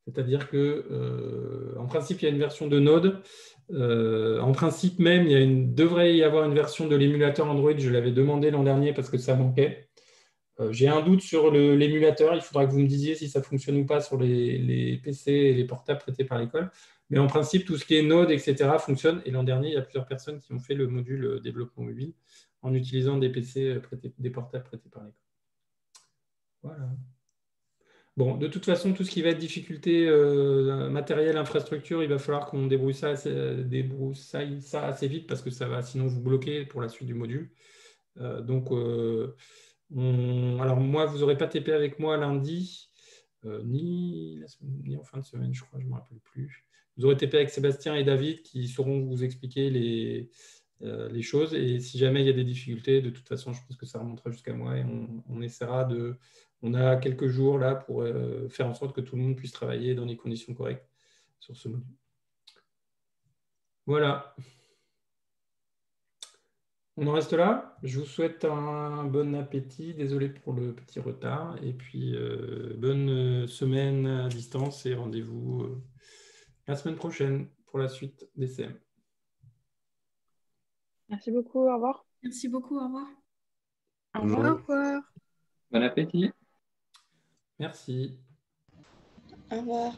C'est-à-dire que, euh, en principe, il y a une version de Node. en principe même, il devrait y avoir une version de l'émulateur Android. Je l'avais demandé l'an dernier parce que ça manquait. J'ai un doute sur l'émulateur. Il faudra que vous me disiez si ça fonctionne ou pas sur les, PC et les portables prêtés par l'école. Mais en principe, tout ce qui est Node, etc., fonctionne. Et l'an dernier, il y a plusieurs personnes qui ont fait le module développement mobile en utilisant des PC, des portables prêtés par l'école. Voilà. Bon, de toute façon, tout ce qui va être difficulté euh, matériel, infrastructure, il va falloir qu'on débrouille ça, ça assez vite parce que ça va sinon vous bloquer pour la suite du module. Euh, donc, euh, alors moi, vous n'aurez pas TP avec moi lundi. ni, ni en fin de semaine, je crois, je ne me rappelle plus. Vous aurez TP avec Sébastien et David qui sauront vous expliquer les, choses. Et si jamais il y a des difficultés, de toute façon, je pense que ça remontera jusqu'à moi et on, essaiera de. On a quelques jours là pour faire en sorte que tout le monde puisse travailler dans des conditions correctes sur ce module. Voilà. On en reste là. Je vous souhaite un bon appétit. Désolé pour le petit retard. Et puis, euh, bonne semaine à distance et rendez-vous euh, la semaine prochaine pour la suite des CM. Merci beaucoup. Au revoir. Merci beaucoup. Au revoir. Au revoir. Au revoir. Bon appétit. Merci. Au revoir.